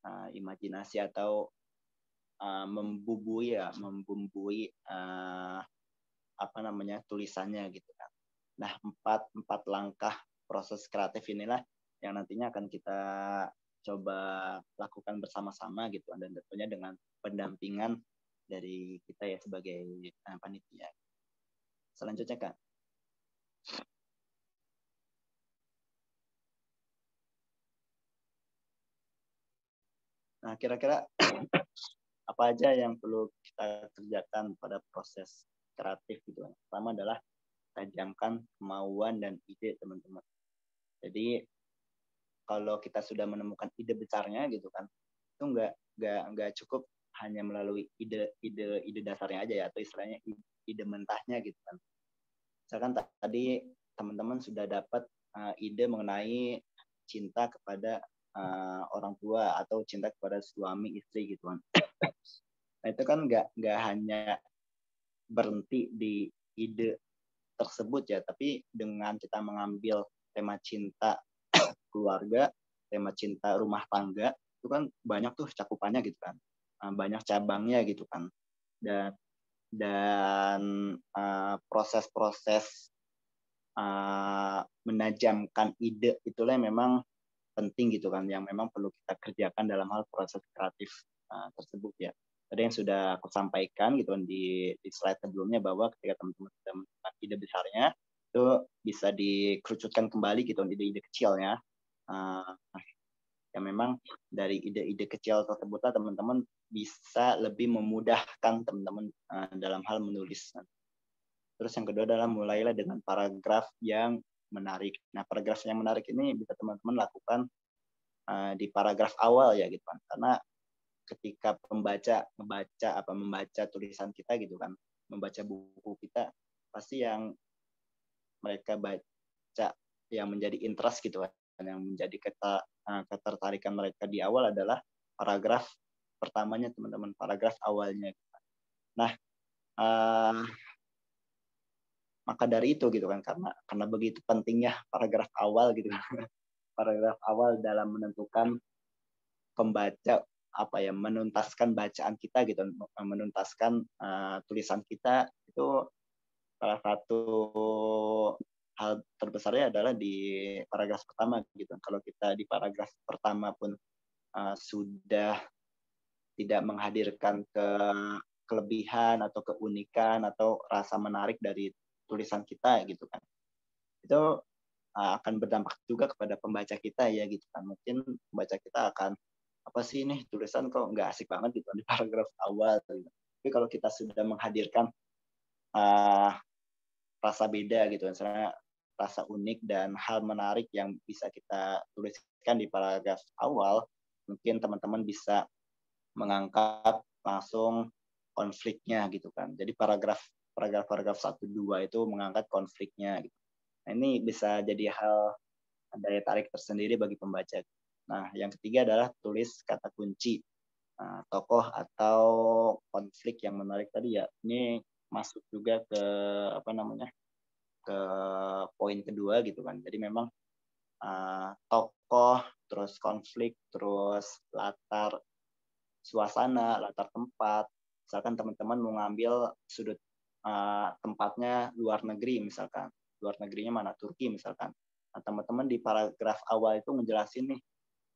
uh, imajinasi atau uh, membubui ya, membumbui uh, apa namanya tulisannya gitu kan. Nah empat empat langkah proses kreatif inilah yang nantinya akan kita coba lakukan bersama-sama gitu dan tentunya dengan pendampingan dari kita ya sebagai uh, panitia. Selanjutnya kak. Nah kira-kira apa aja yang perlu kita kerjakan pada proses kreatif gitu. Pertama adalah tajamkan kemauan dan ide teman-teman. Jadi kalau kita sudah menemukan ide besarnya gitu kan, itu nggak nggak nggak cukup hanya melalui ide ide ide dasarnya aja ya atau istilahnya ide mentahnya gitu kan. Misalkan tadi teman-teman sudah dapat uh, ide mengenai cinta kepada uh, orang tua atau cinta kepada suami istri gitu kan. nah itu kan nggak nggak hanya berhenti di ide tersebut ya, tapi dengan kita mengambil tema cinta keluarga, tema cinta rumah tangga, itu kan banyak tuh cakupannya gitu kan. Eh, banyak cabangnya gitu kan. Dan dan uh, proses-proses uh, menajamkan ide itulah yang memang penting gitu kan yang memang perlu kita kerjakan dalam hal proses kreatif uh, tersebut ya. Tadi yang sudah aku sampaikan gitu kan di, di slide sebelumnya bahwa ketika teman-teman sudah menemukan ide besarnya itu bisa dikerucutkan kembali gitu kan ide-ide kecilnya uh, yang memang dari ide-ide kecil tersebut teman-teman bisa lebih memudahkan teman-teman uh, dalam hal menulis. Terus yang kedua adalah mulailah dengan paragraf yang menarik. Nah, paragraf yang menarik ini bisa teman-teman lakukan uh, di paragraf awal ya gitu kan. Karena ketika pembaca membaca apa membaca tulisan kita gitu kan, membaca buku kita pasti yang mereka baca yang menjadi interest gitu kan yang menjadi kata uh, ketertarikan mereka di awal adalah paragraf pertamanya teman-teman paragraf awalnya. Nah uh, maka dari itu gitu kan karena karena begitu pentingnya paragraf awal gitu paragraf awal dalam menentukan pembaca apa ya menuntaskan bacaan kita gitu menuntaskan uh, tulisan kita itu salah satu hal terbesarnya adalah di paragraf pertama gitu. Kalau kita di paragraf pertama pun uh, sudah tidak menghadirkan ke kelebihan atau keunikan atau rasa menarik dari tulisan kita gitu kan. Itu uh, akan berdampak juga kepada pembaca kita ya gitu kan. Mungkin pembaca kita akan apa sih ini tulisan kok nggak asik banget gitu di paragraf awal? Tapi kalau kita sudah menghadirkan uh, rasa beda gitu misalnya rasa unik dan hal menarik yang bisa kita tuliskan di paragraf awal mungkin teman-teman bisa mengangkat langsung konfliknya gitu kan. Jadi paragraf paragraf-paragraf satu dua itu mengangkat konfliknya. Gitu. Nah, ini bisa jadi hal daya tarik tersendiri bagi pembaca. Nah, yang ketiga adalah tulis kata kunci nah, tokoh atau konflik yang menarik tadi ya. Ini masuk juga ke apa namanya ke poin kedua gitu kan. Jadi memang uh, tokoh, terus konflik, terus latar suasana, latar tempat. Misalkan teman-teman mau ngambil sudut uh, tempatnya luar negeri misalkan, luar negerinya mana Turki misalkan. Nah, teman-teman di paragraf awal itu ngejelasin nih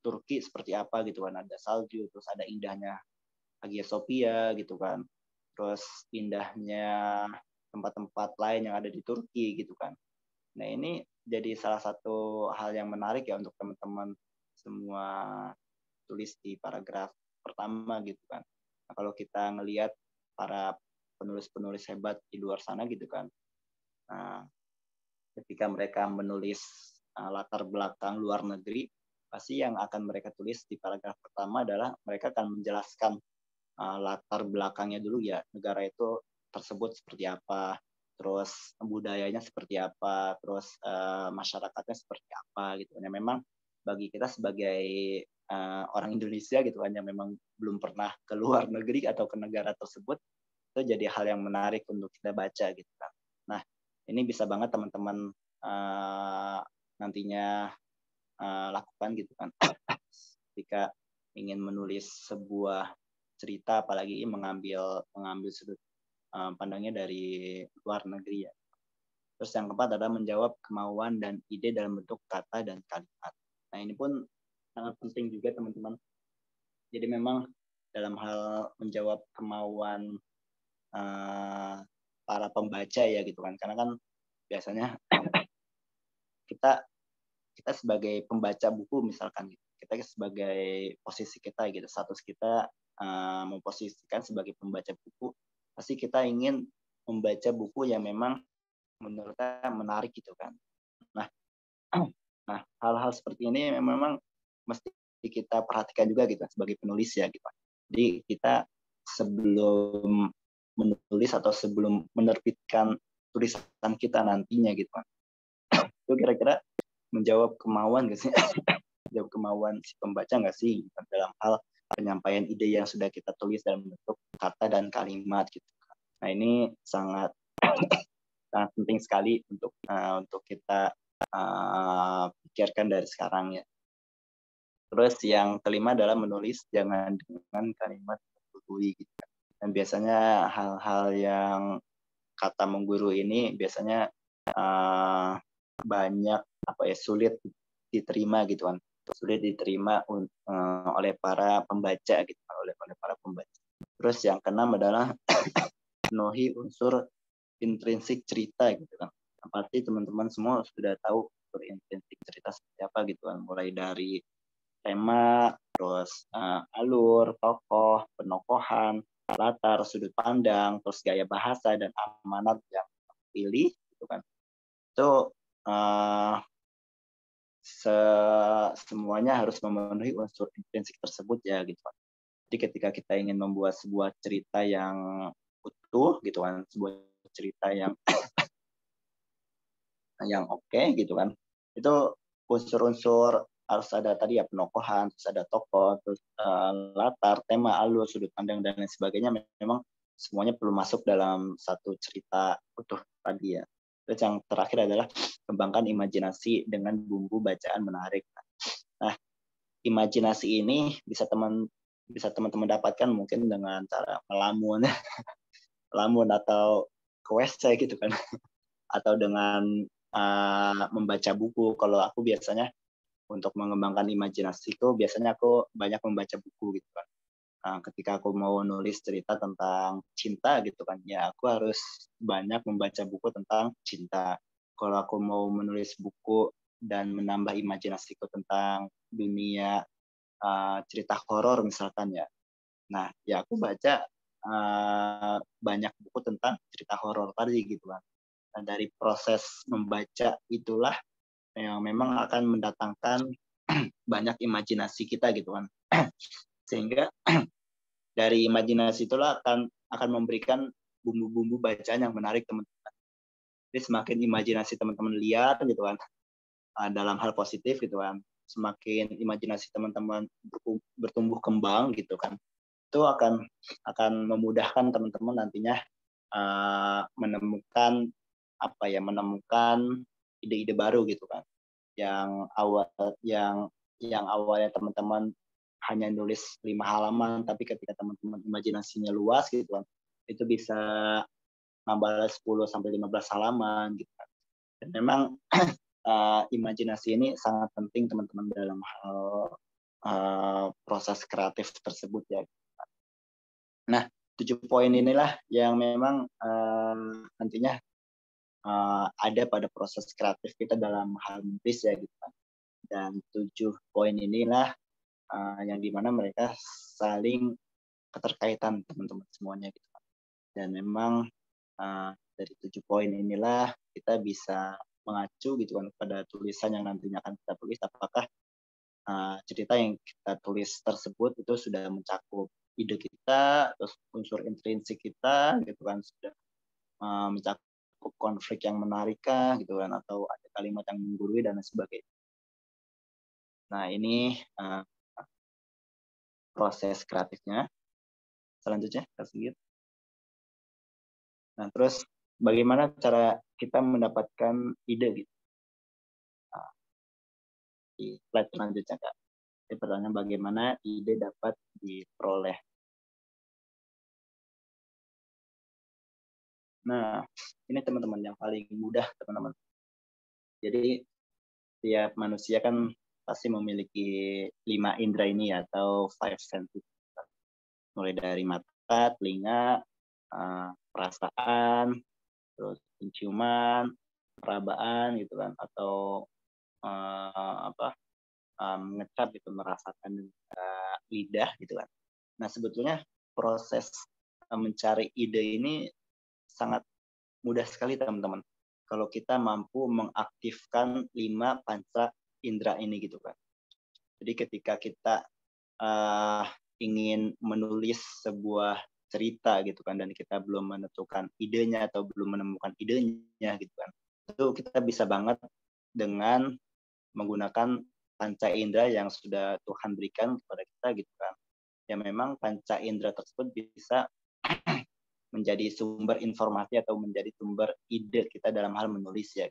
Turki seperti apa gitu kan, ada salju, terus ada indahnya Hagia Sophia gitu kan, terus indahnya tempat-tempat lain yang ada di Turki gitu kan. Nah ini jadi salah satu hal yang menarik ya untuk teman-teman semua tulis di paragraf pertama gitu kan. Nah, kalau kita ngelihat para penulis-penulis hebat di luar sana gitu kan. Nah, ketika mereka menulis uh, latar belakang luar negeri, pasti yang akan mereka tulis di paragraf pertama adalah mereka akan menjelaskan uh, latar belakangnya dulu ya negara itu tersebut seperti apa, terus budayanya seperti apa, terus uh, masyarakatnya seperti apa gitu. Ya memang bagi kita sebagai uh, orang Indonesia gitu kan yang memang belum pernah ke luar negeri atau ke negara tersebut itu jadi hal yang menarik untuk kita baca gitu kan. Nah, ini bisa banget teman-teman uh, nantinya uh, lakukan gitu kan. Ketika ingin menulis sebuah cerita apalagi mengambil mengambil sudut uh, pandangnya dari luar negeri ya. Terus yang keempat adalah menjawab kemauan dan ide dalam bentuk kata dan kalimat. Nah ini pun sangat penting juga teman-teman. Jadi memang dalam hal menjawab kemauan uh, para pembaca ya gitu kan, karena kan biasanya kita kita sebagai pembaca buku misalkan kita sebagai posisi kita gitu, status kita uh, memposisikan sebagai pembaca buku pasti kita ingin membaca buku yang memang menurut kita menarik gitu kan. Nah, nah hal-hal seperti ini memang mesti kita perhatikan juga gitu sebagai penulis ya gitu. Jadi kita sebelum menulis atau sebelum menerbitkan tulisan kita nantinya gitu kan. Itu kira-kira menjawab kemauan gak sih? menjawab kemauan si pembaca nggak sih dalam hal penyampaian ide yang sudah kita tulis dalam bentuk kata dan kalimat gitu. Nah ini sangat sangat penting sekali untuk uh, untuk kita uh, pikirkan dari sekarang ya. Terus yang kelima adalah menulis jangan dengan kalimat menggurui gitu. Dan biasanya hal-hal yang kata mengguru ini biasanya uh, banyak apa ya sulit diterima gitu kan sulit diterima uh, oleh para pembaca gitu oleh oleh para pembaca. Terus yang keenam adalah penuhi unsur intrinsik cerita gitu kan. Pasti teman-teman semua sudah tahu unsur intrinsik cerita seperti apa gitu kan. Mulai dari tema, terus uh, alur, tokoh, penokohan, latar, sudut pandang, terus gaya bahasa dan amanat yang pilih gitu kan. Itu uh, se semuanya harus memenuhi unsur intrinsik tersebut ya gitu Jadi ketika kita ingin membuat sebuah cerita yang utuh gitu kan, sebuah cerita yang yang oke okay, gitu kan, itu unsur-unsur harus ada tadi ya penokohan, terus ada tokoh, terus uh, latar, tema, alur, sudut pandang dan lain sebagainya memang semuanya perlu masuk dalam satu cerita utuh tadi ya. Terus yang terakhir adalah kembangkan imajinasi dengan bumbu bacaan menarik. Nah, imajinasi ini bisa teman bisa teman-teman dapatkan mungkin dengan cara melamun, melamun atau ke WC gitu kan, atau dengan uh, membaca buku. Kalau aku biasanya untuk mengembangkan imajinasi itu biasanya aku banyak membaca buku gitu kan. Nah, ketika aku mau nulis cerita tentang cinta gitu kan, ya aku harus banyak membaca buku tentang cinta. Kalau aku mau menulis buku dan menambah imajinasiku tentang dunia uh, cerita horor misalkan ya. Nah, ya aku baca uh, banyak buku tentang cerita horor tadi gitu kan. Dan dari proses membaca itulah yang memang akan mendatangkan banyak imajinasi kita gitu kan. sehingga dari imajinasi itulah akan akan memberikan bumbu-bumbu bacaan yang menarik teman-teman. Jadi semakin imajinasi teman-teman lihat gitu kan uh, dalam hal positif gitu kan, semakin imajinasi teman-teman bertumbuh kembang gitu kan, itu akan akan memudahkan teman-teman nantinya uh, menemukan apa ya menemukan ide-ide baru gitu kan yang awal yang yang awalnya teman-teman hanya nulis lima halaman tapi ketika teman-teman imajinasinya luas gitu kan itu bisa nambah 10 sampai 15 halaman gitu kan. Dan memang uh, imajinasi ini sangat penting teman-teman dalam hal uh, proses kreatif tersebut ya. Nah, tujuh poin inilah yang memang uh, nantinya uh, ada pada proses kreatif kita dalam hal menulis ya gitu kan. Dan tujuh poin inilah uh, yang di mana mereka saling keterkaitan teman-teman semuanya gitu dan memang uh, dari tujuh poin inilah kita bisa mengacu gitu kan pada tulisan yang nantinya akan kita tulis apakah uh, cerita yang kita tulis tersebut itu sudah mencakup ide kita terus unsur intrinsik kita gitu kan sudah uh, mencakup konflik yang menarik gitu kan atau ada kalimat yang menggurui dan sebagainya nah ini uh, proses kreatifnya. Selanjutnya, kasih Nah, terus bagaimana cara kita mendapatkan ide gitu? Nah, di slide selanjutnya, Kak. Ini pertanyaan bagaimana ide dapat diperoleh. Nah, ini teman-teman yang paling mudah, teman-teman. Jadi, tiap manusia kan pasti memiliki lima indera ini ya, atau five senses. Mulai dari mata, telinga, uh, perasaan, terus penciuman, perabaan gitu kan, atau uh, apa um, ngecap gitu merasakan uh, lidah gitu kan. Nah sebetulnya proses mencari ide ini sangat mudah sekali teman-teman. Kalau kita mampu mengaktifkan lima panca indera ini gitu kan. Jadi ketika kita uh, ingin menulis sebuah cerita gitu kan dan kita belum menentukan idenya atau belum menemukan idenya gitu kan itu kita bisa banget dengan menggunakan panca indera yang sudah Tuhan berikan kepada kita gitu kan ya memang panca indera tersebut bisa menjadi sumber informasi atau menjadi sumber ide kita dalam hal menulis ya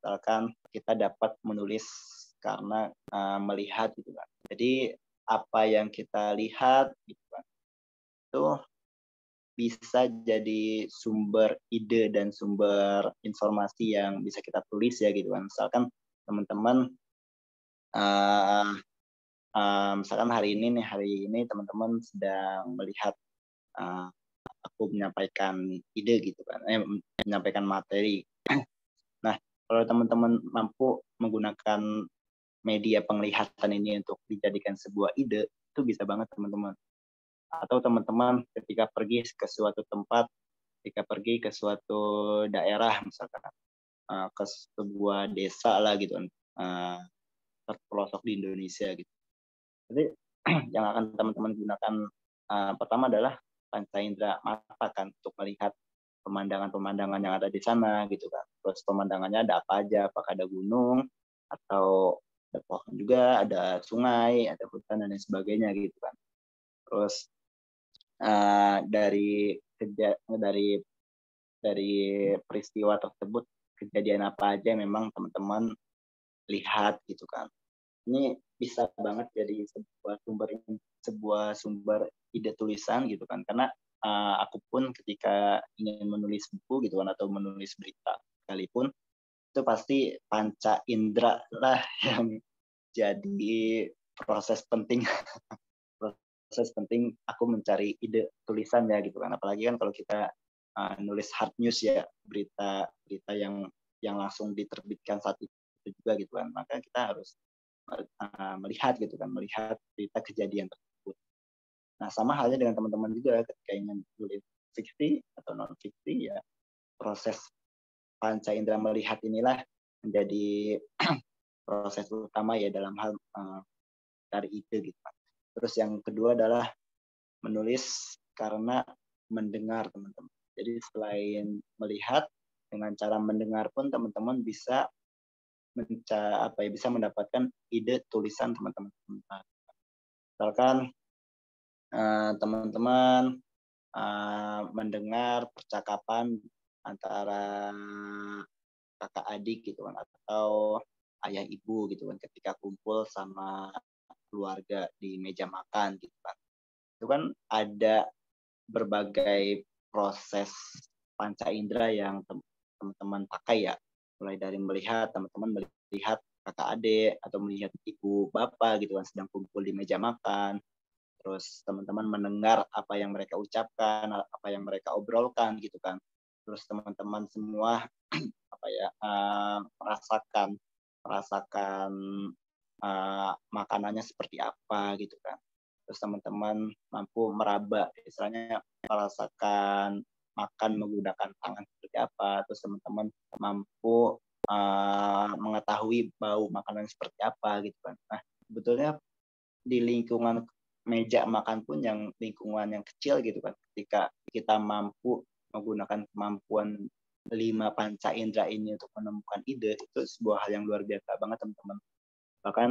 misalkan kita dapat menulis karena uh, melihat gitu kan. Jadi apa yang kita lihat gitu kan itu bisa jadi sumber ide dan sumber informasi yang bisa kita tulis ya gitu kan. Misalkan teman-teman uh, uh, misalkan hari ini nih hari ini teman-teman sedang melihat uh, aku menyampaikan ide gitu kan, eh, menyampaikan materi. Nah, kalau teman-teman mampu menggunakan media penglihatan ini untuk dijadikan sebuah ide, itu bisa banget teman-teman. Atau teman-teman ketika pergi ke suatu tempat, ketika pergi ke suatu daerah misalkan uh, ke sebuah desa lah gitu uh, terpelosok di Indonesia gitu. Jadi yang akan teman-teman gunakan uh, pertama adalah panca indera mata kan untuk melihat pemandangan-pemandangan yang ada di sana gitu kan. Terus pemandangannya ada apa aja, apakah ada gunung atau ada pohon juga, ada sungai, ada hutan dan lain sebagainya gitu kan. Terus uh, dari kerja dari dari peristiwa tersebut kejadian apa aja memang teman-teman lihat gitu kan. Ini bisa banget jadi sebuah sumber sebuah sumber ide tulisan gitu kan. Karena uh, aku pun ketika ingin menulis buku gitu kan atau menulis berita sekalipun itu pasti panca indera lah yang jadi proses penting proses penting aku mencari ide tulisan ya gitu kan. Apalagi kan kalau kita uh, nulis hard news ya berita berita yang yang langsung diterbitkan saat itu juga gitu kan. Maka kita harus uh, melihat gitu kan melihat berita kejadian tersebut Nah, sama halnya dengan teman-teman juga ketika ingin tulis fiksi atau non fiksi ya proses panca indera melihat inilah menjadi proses utama ya dalam hal uh, dari ide gitu. Terus yang kedua adalah menulis karena mendengar teman-teman. Jadi selain melihat dengan cara mendengar pun teman-teman bisa menca apa ya bisa mendapatkan ide tulisan teman-teman. Misalkan uh, teman-teman uh, mendengar percakapan antara kakak adik gitu kan atau ayah ibu gitu kan ketika kumpul sama keluarga di meja makan gitu kan itu kan ada berbagai proses panca indera yang teman-teman pakai ya mulai dari melihat teman-teman melihat kakak adik atau melihat ibu bapak gitu kan sedang kumpul di meja makan. Terus teman-teman mendengar apa yang mereka ucapkan apa yang mereka obrolkan gitu kan. Terus teman-teman semua apa ya uh, merasakan merasakan uh, makanannya seperti apa gitu kan. Terus teman-teman mampu meraba istilahnya merasakan makan menggunakan tangan seperti apa terus teman-teman mampu uh, mengetahui bau makanan seperti apa gitu kan. Nah sebetulnya di lingkungan meja makan pun yang lingkungan yang kecil gitu kan ketika kita mampu menggunakan kemampuan lima panca indera ini untuk menemukan ide itu sebuah hal yang luar biasa banget teman-teman. Bahkan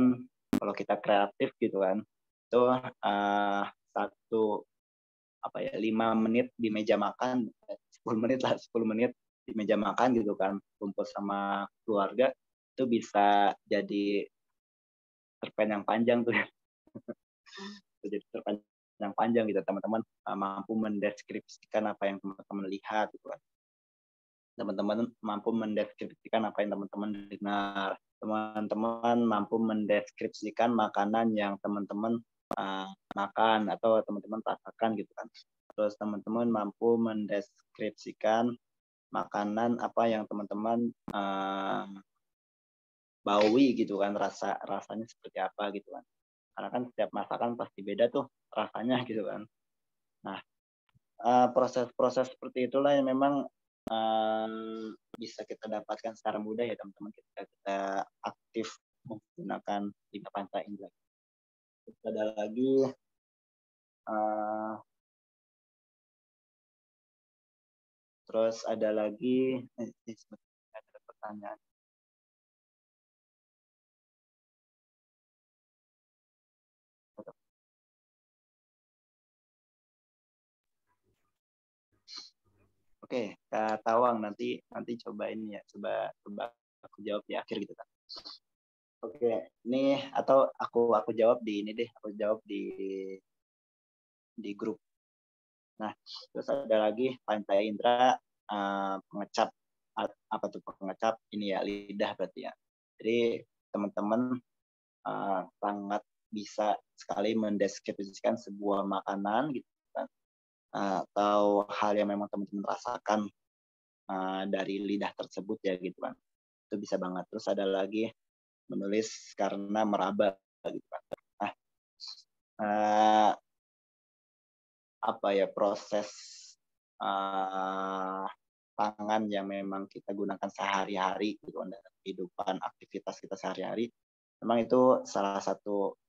kalau kita kreatif gitu kan itu uh, satu apa ya lima menit di meja makan 10 menit lah 10 menit di meja makan gitu kan kumpul sama keluarga itu bisa jadi cerpen yang panjang tuh. Jadi cerpen yang panjang gitu teman-teman uh, mampu mendeskripsikan apa yang teman-teman lihat gitu kan. Teman-teman mampu mendeskripsikan apa yang teman-teman dengar. Teman-teman mampu mendeskripsikan makanan yang teman-teman uh, makan atau teman-teman rasakan gitu kan. Terus teman-teman mampu mendeskripsikan makanan apa yang teman-teman uh, baui gitu kan rasa rasanya seperti apa gitu kan. Karena kan setiap masakan pasti beda tuh rasanya gitu kan. Nah proses-proses uh, seperti itulah yang memang um, bisa kita dapatkan secara mudah ya teman-teman ketika kita aktif menggunakan lima panca indera. Terus ada lagi uh, terus ada lagi ini ada pertanyaan Oke, Kak Tawang nanti nanti coba ini ya, coba coba aku jawab di akhir gitu kan. Oke, ini atau aku aku jawab di ini deh, aku jawab di di grup. Nah, terus ada lagi panca indera uh, pengecap apa tuh pengecap ini ya lidah berarti ya. Jadi teman-teman uh, sangat bisa sekali mendeskripsikan sebuah makanan gitu atau hal yang memang teman-teman rasakan uh, dari lidah tersebut ya gitu kan itu bisa banget terus ada lagi menulis karena meraba gitu kan nah uh, apa ya proses uh, tangan yang memang kita gunakan sehari-hari gitu kan dalam kehidupan aktivitas kita sehari-hari memang itu salah satu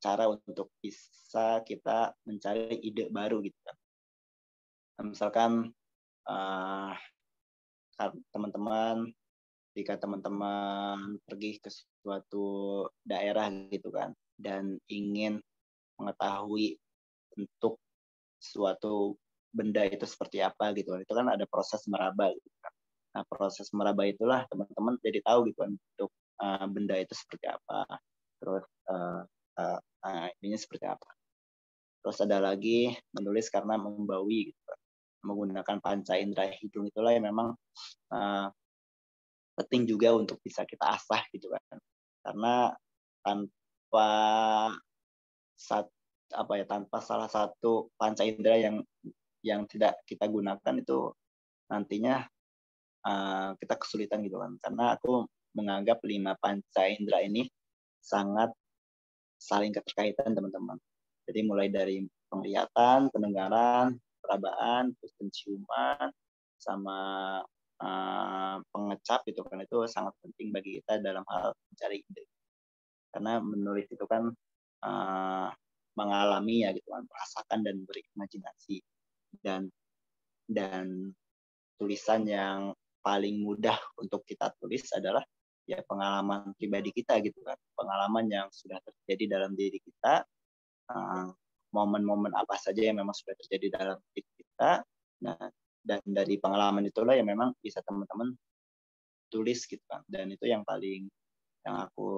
cara untuk bisa kita mencari ide baru gitu kan. Nah, misalkan uh, teman-teman jika teman-teman pergi ke suatu daerah gitu kan dan ingin mengetahui bentuk suatu benda itu seperti apa gitu kan itu kan ada proses meraba gitu kan nah proses meraba itulah teman-teman jadi tahu gitu kan untuk uh, benda itu seperti apa terus uh, uh, Nah, ininya seperti apa. Terus ada lagi menulis karena membawi gitu. Menggunakan panca indera hidung itulah yang memang uh, penting juga untuk bisa kita asah gitu kan. Karena tanpa sat, apa ya tanpa salah satu panca indera yang yang tidak kita gunakan itu nantinya uh, kita kesulitan gitu kan. Karena aku menganggap lima panca indera ini sangat saling keterkaitan teman-teman. Jadi mulai dari penglihatan, pendengaran, perabaan, terus penciuman, sama uh, pengecap itu kan itu sangat penting bagi kita dalam hal mencari ide. Karena menulis itu kan uh, mengalami ya gitu kan, merasakan dan berimajinasi. dan dan tulisan yang paling mudah untuk kita tulis adalah ya pengalaman pribadi kita gitu kan pengalaman yang sudah terjadi dalam diri kita uh, momen-momen apa saja yang memang sudah terjadi dalam diri kita nah dan dari pengalaman itulah yang memang bisa teman-teman tulis gitu kan. Dan itu yang paling yang aku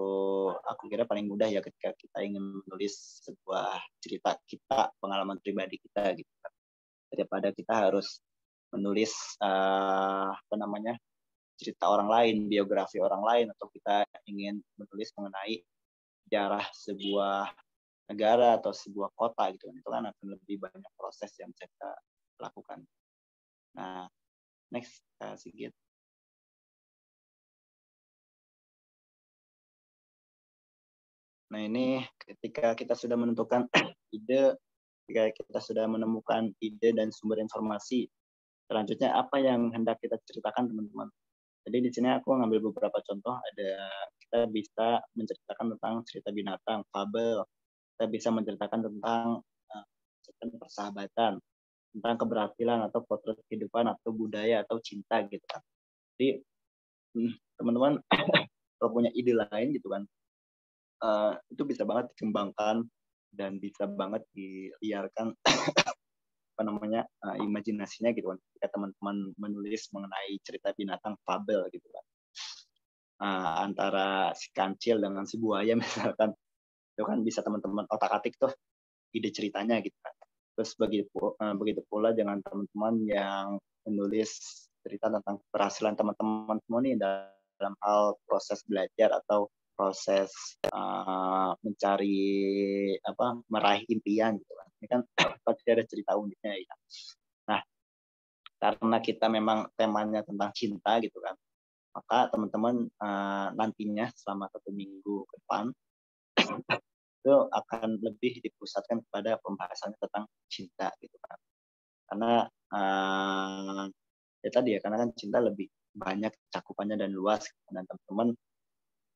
aku kira paling mudah ya ketika kita ingin menulis sebuah cerita kita pengalaman pribadi kita gitu kan. Daripada kita harus menulis uh, apa namanya cerita orang lain biografi orang lain atau kita ingin menulis mengenai sejarah sebuah negara atau sebuah kota gitu kan. Itu kan akan lebih banyak proses yang bisa kita lakukan nah next uh, Sigit Nah ini ketika kita sudah menentukan ide, ketika kita sudah menemukan ide dan sumber informasi, selanjutnya apa yang hendak kita ceritakan teman-teman. Jadi di sini aku ngambil beberapa contoh. Ada kita bisa menceritakan tentang cerita binatang, fabel. Kita bisa menceritakan tentang uh, persahabatan, tentang keberhasilan atau potret kehidupan atau budaya atau cinta gitu kan. Jadi hmm, teman-teman kalau punya ide lain gitu kan, uh, itu bisa banget dikembangkan dan bisa banget diliarkan apa namanya uh, imajinasinya gitu kan. Ketika teman-teman menulis mengenai cerita binatang fabel gitu kan. Uh, antara si kancil dengan si buaya misalkan itu kan bisa teman-teman otak-atik tuh ide ceritanya gitu kan terus begitu uh, begitu pula dengan teman-teman yang menulis cerita tentang keberhasilan teman-teman semua nih dalam hal proses belajar atau proses uh, mencari apa meraih impian gitu kan. Ini kan pasti ada cerita uniknya ya. Nah karena kita memang temanya tentang cinta gitu kan maka teman-teman uh, nantinya selama satu minggu ke depan itu akan lebih dipusatkan kepada pembahasan tentang cinta gitu kan karena uh, ya tadi ya karena kan cinta lebih banyak cakupannya dan luas gitu. dan teman-teman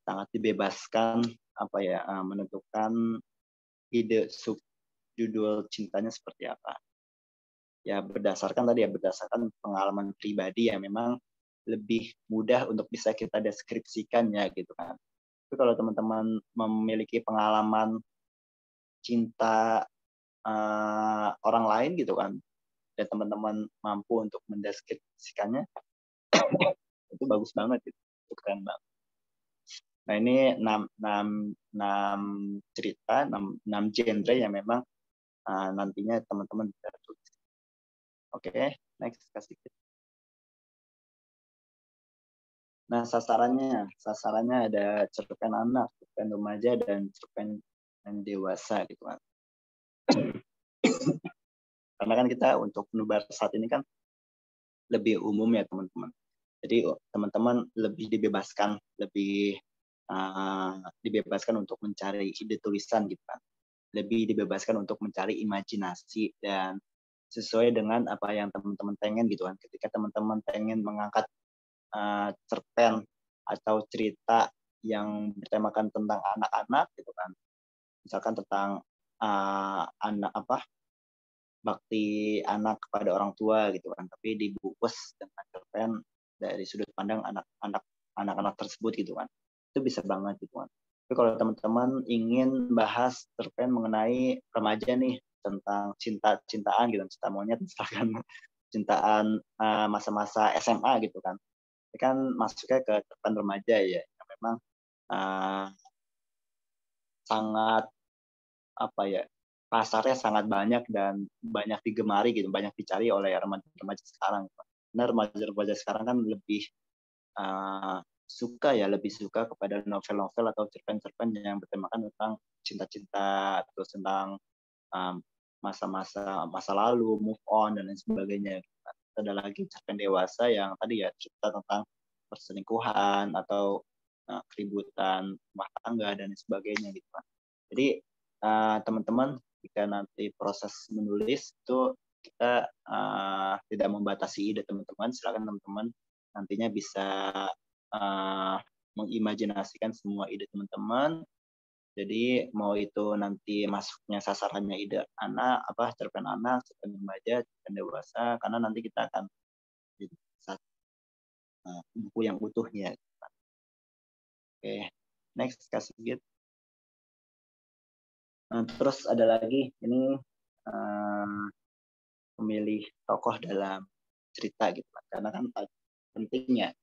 sangat dibebaskan apa ya uh, menentukan ide sub judul cintanya seperti apa. Ya berdasarkan tadi ya berdasarkan pengalaman pribadi yang memang lebih mudah untuk bisa kita deskripsikan ya gitu kan. Kalau teman-teman memiliki pengalaman cinta uh, orang lain gitu kan, dan teman-teman mampu untuk mendeskripsikannya, itu bagus banget itu, itu keren banget. Nah ini enam, enam, enam cerita, enam, enam genre yang memang uh, nantinya teman-teman bisa tulis. Oke, okay, next kasih. Nah sasarannya, sasarannya ada cerpen anak, cerpen remaja, dan cerpen yang dewasa gitu kan. Karena kan kita untuk penubar saat ini kan lebih umum ya teman-teman. Jadi teman-teman lebih dibebaskan, lebih uh, dibebaskan untuk mencari ide tulisan gitu kan lebih dibebaskan untuk mencari imajinasi dan sesuai dengan apa yang teman-teman pengen gitu kan ketika teman-teman pengen mengangkat uh, cerpen atau cerita yang bertemakan tentang anak-anak gitu kan misalkan tentang uh, anak apa bakti anak kepada orang tua gitu kan tapi dibungkus dengan cerpen dari sudut pandang anak-anak anak-anak tersebut gitu kan itu bisa banget gitu kan. Tapi kalau teman-teman ingin bahas cerpen mengenai remaja nih tentang cinta-cintaan gitu, cinta monyet misalkan cintaan uh, masa-masa SMA gitu kan. Ini kan masuknya ke cerpen remaja ya, yang memang uh, sangat apa ya pasarnya sangat banyak dan banyak digemari gitu, banyak dicari oleh remaja-remaja sekarang. Karena remaja-remaja sekarang kan lebih uh, suka ya lebih suka kepada novel-novel atau cerpen-cerpen yang bertemakan tentang cinta-cinta atau tentang masa-masa um, masa lalu move on dan lain sebagainya ada lagi cerpen dewasa yang tadi ya cerita tentang perselingkuhan atau uh, keributan rumah tangga dan sebagainya gitu kan jadi uh, teman-teman jika nanti proses menulis itu kita uh, tidak membatasi ide teman-teman silakan teman-teman nantinya bisa uh, mengimajinasikan semua ide teman-teman Jadi mau itu nanti masuknya sasarannya ide anak, apa cerpen anak, cerpen remaja, cerpen dewasa, karena nanti kita akan jadi satu uh, buku yang utuhnya. Oke, next kasih gitu. Nah, terus ada lagi ini uh, memilih tokoh dalam cerita gitu, karena kan pentingnya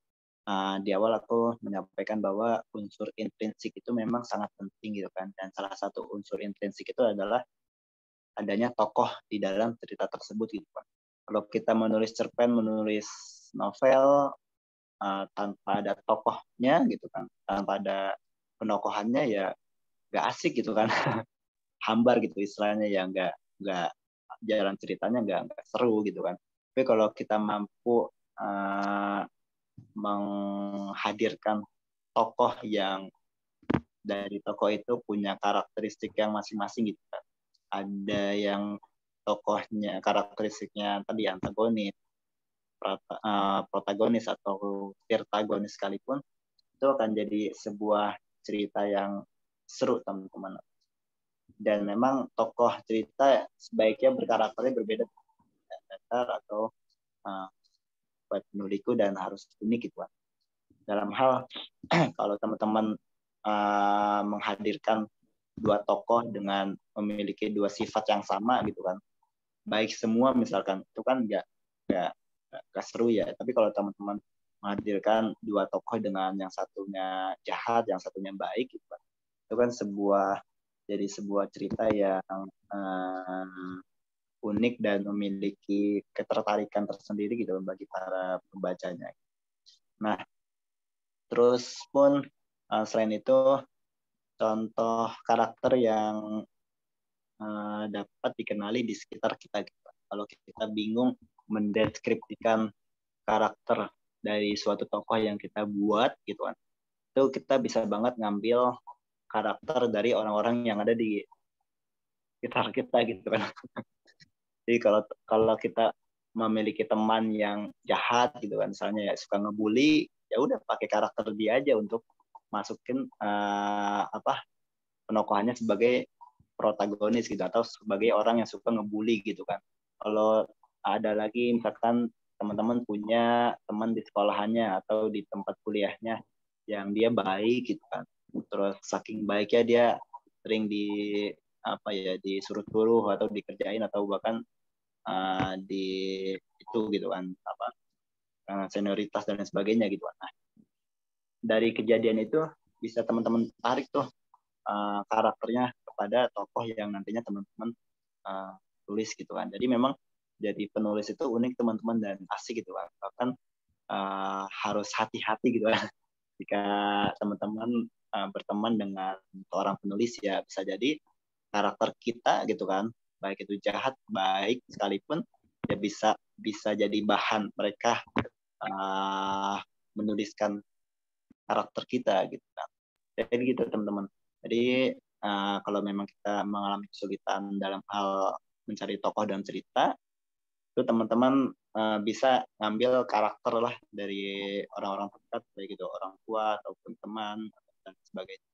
uh, di awal aku menyampaikan bahwa unsur intrinsik itu memang sangat penting gitu kan. Dan salah satu unsur intrinsik itu adalah adanya tokoh di dalam cerita tersebut gitu kan. Kalau kita menulis cerpen menulis novel uh, tanpa ada tokohnya gitu kan tanpa ada penokohannya ya nggak asik gitu kan. Hambar gitu istilahnya ya nggak nggak jalan ceritanya nggak seru gitu kan. Tapi kalau kita mampu uh, menghadirkan tokoh yang dari tokoh itu punya karakteristik yang masing-masing gitu kan. Ada yang tokohnya karakteristiknya tadi antagonis, eh, protagonis atau tirtagonis sekalipun itu akan jadi sebuah cerita yang seru teman-teman. Dan memang tokoh cerita sebaiknya berkarakternya berbeda atau uh, buat penulisku dan harus unik kan. Dalam hal kalau teman-teman uh, menghadirkan dua tokoh dengan memiliki dua sifat yang sama gitu kan. Baik semua misalkan itu kan enggak enggak enggak seru ya. Tapi kalau teman-teman menghadirkan dua tokoh dengan yang satunya jahat, yang satunya baik gitu kan. Itu kan sebuah jadi sebuah cerita yang uh, unik dan memiliki ketertarikan tersendiri gitu bagi para pembacanya. Nah, terus pun uh, selain itu contoh karakter yang uh, dapat dikenali di sekitar kita. Gitu. Kalau kita bingung mendeskripsikan karakter dari suatu tokoh yang kita buat gitu kan, itu kita bisa banget ngambil karakter dari orang-orang yang ada di sekitar kita gitu kan. Jadi kalau kalau kita memiliki teman yang jahat gitu kan, misalnya ya suka ngebully, ya udah pakai karakter dia aja untuk masukin uh, apa penokohannya sebagai protagonis gitu atau sebagai orang yang suka ngebully gitu kan. Kalau ada lagi misalkan teman-teman punya teman di sekolahannya atau di tempat kuliahnya yang dia baik gitu kan. Terus saking baiknya dia sering di apa ya disuruh-suruh atau dikerjain atau bahkan uh, di itu gitu kan apa uh, senioritas dan lain sebagainya gitu kan. Nah, dari kejadian itu bisa teman-teman tarik tuh uh, karakternya kepada tokoh yang nantinya teman-teman uh, tulis gitu kan. Jadi memang jadi penulis itu unik teman-teman dan asik gitu kan. Bahkan uh, harus hati-hati gitu kan. Jika teman-teman uh, berteman dengan orang penulis ya bisa jadi karakter kita gitu kan. Baik itu jahat baik sekalipun ya bisa bisa jadi bahan mereka uh, menuliskan karakter kita gitu kan. Jadi gitu teman-teman. Jadi uh, kalau memang kita mengalami kesulitan dalam hal mencari tokoh dan cerita itu teman-teman uh, bisa ngambil karakter lah dari orang-orang terdekat baik itu orang tua ataupun teman dan sebagainya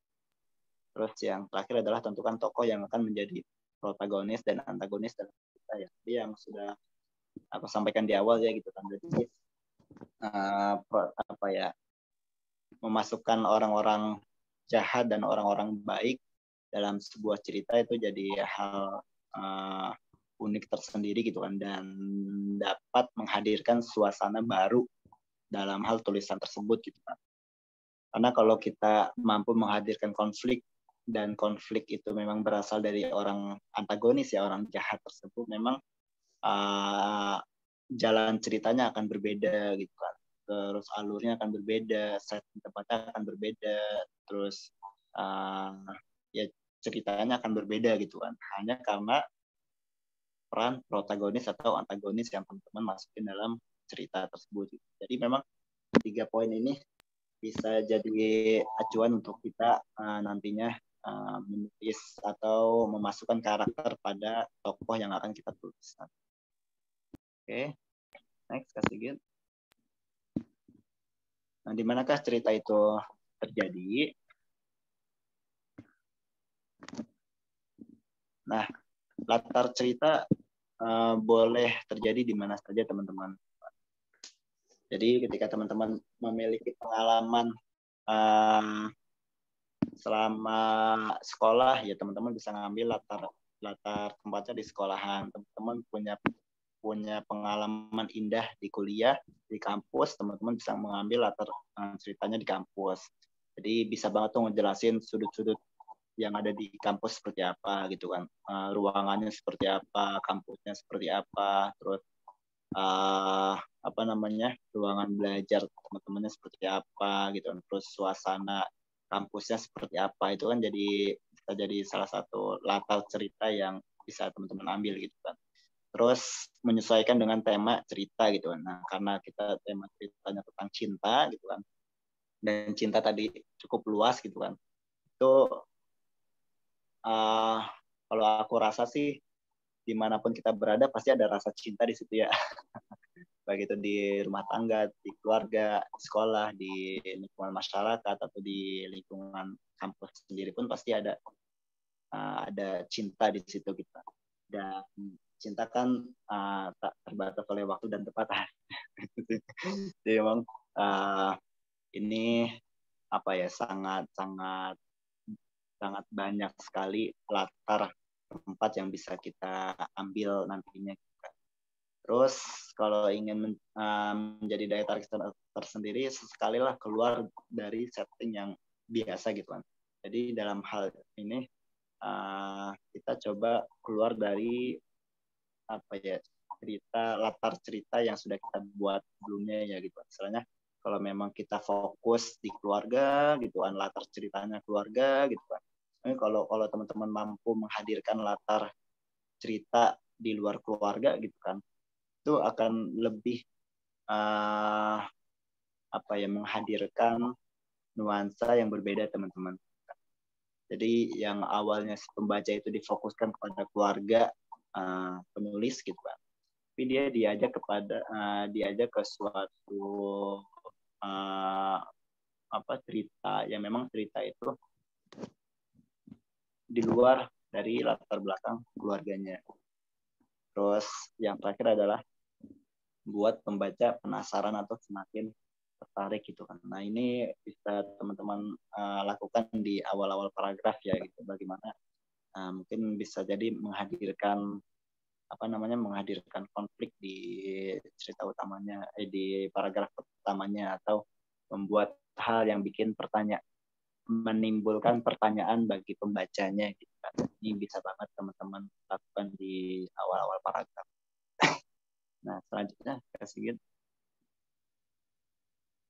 Terus yang terakhir adalah tentukan tokoh yang akan menjadi protagonis dan antagonis dalam cerita ya. Jadi yang sudah aku sampaikan di awal ya gitu kan. Jadi uh, apa ya memasukkan orang-orang jahat dan orang-orang baik dalam sebuah cerita itu jadi hal uh, unik tersendiri gitu kan dan dapat menghadirkan suasana baru dalam hal tulisan tersebut gitu kan. Karena kalau kita mampu menghadirkan konflik dan konflik itu memang berasal dari orang antagonis ya orang jahat tersebut memang uh, jalan ceritanya akan berbeda gitu kan. Terus alurnya akan berbeda set tempatnya akan berbeda terus uh, ya ceritanya akan berbeda gitu kan. Hanya karena peran protagonis atau antagonis yang teman-teman masukin dalam cerita tersebut jadi memang tiga poin ini bisa jadi acuan untuk kita uh, nantinya uh, menulis atau memasukkan karakter pada tokoh yang akan kita tulis. Oke, okay. next kasih gitu. Nah, di manakah cerita itu terjadi? Nah, latar cerita uh, boleh terjadi di mana saja teman-teman. Jadi ketika teman-teman memiliki pengalaman uh, selama sekolah ya teman-teman bisa ngambil latar latar tempatnya di sekolahan. Teman-teman punya punya pengalaman indah di kuliah, di kampus, teman-teman bisa mengambil latar uh, ceritanya di kampus. Jadi bisa banget tuh ngejelasin sudut-sudut yang ada di kampus seperti apa gitu kan, uh, ruangannya seperti apa, kampusnya seperti apa, terus uh, apa namanya ruangan belajar teman-temannya seperti apa gitu kan, terus suasana kampusnya seperti apa itu kan jadi bisa jadi salah satu latar cerita yang bisa teman-teman ambil gitu kan terus menyesuaikan dengan tema cerita gitu kan. Nah, karena kita tema ceritanya tentang cinta gitu kan. Dan cinta tadi cukup luas gitu kan. Itu uh, kalau aku rasa sih di mana pun kita berada pasti ada rasa cinta di situ ya. Baik itu di rumah tangga, di keluarga, di sekolah, di lingkungan masyarakat atau di lingkungan kampus sendiri pun pasti ada uh, ada cinta di situ kita. Dan cinta kan uh, tak terbatas oleh waktu dan tempat. Jadi memang uh, ini apa ya sangat sangat sangat banyak sekali latar tempat yang bisa kita ambil nantinya. Terus kalau ingin uh, menjadi daya tarik tersendiri, sesekali lah keluar dari setting yang biasa gitu kan. Jadi dalam hal ini uh, kita coba keluar dari apa ya cerita latar cerita yang sudah kita buat sebelumnya ya gitu misalnya kalau memang kita fokus di keluarga gitu kan latar ceritanya keluarga gitu kan ini kalau kalau teman-teman mampu menghadirkan latar cerita di luar keluarga gitu kan itu akan lebih uh, apa ya menghadirkan nuansa yang berbeda teman-teman. Jadi yang awalnya pembaca itu difokuskan kepada keluarga uh, penulis gitu kan. Tapi dia diajak kepada uh, diajak ke suatu uh, apa cerita yang memang cerita itu di luar dari latar belakang keluarganya. Terus yang terakhir adalah buat pembaca penasaran atau semakin tertarik gitu kan. Nah ini bisa teman-teman uh, lakukan di awal-awal paragraf ya gitu. Bagaimana Nah, mungkin bisa jadi menghadirkan apa namanya menghadirkan konflik di cerita utamanya eh, di paragraf utamanya atau membuat hal yang bikin pertanyaan menimbulkan pertanyaan bagi pembacanya gitu kan. Ini bisa banget teman-teman lakukan di awal-awal paragraf. Nah, selanjutnya kasih gitu.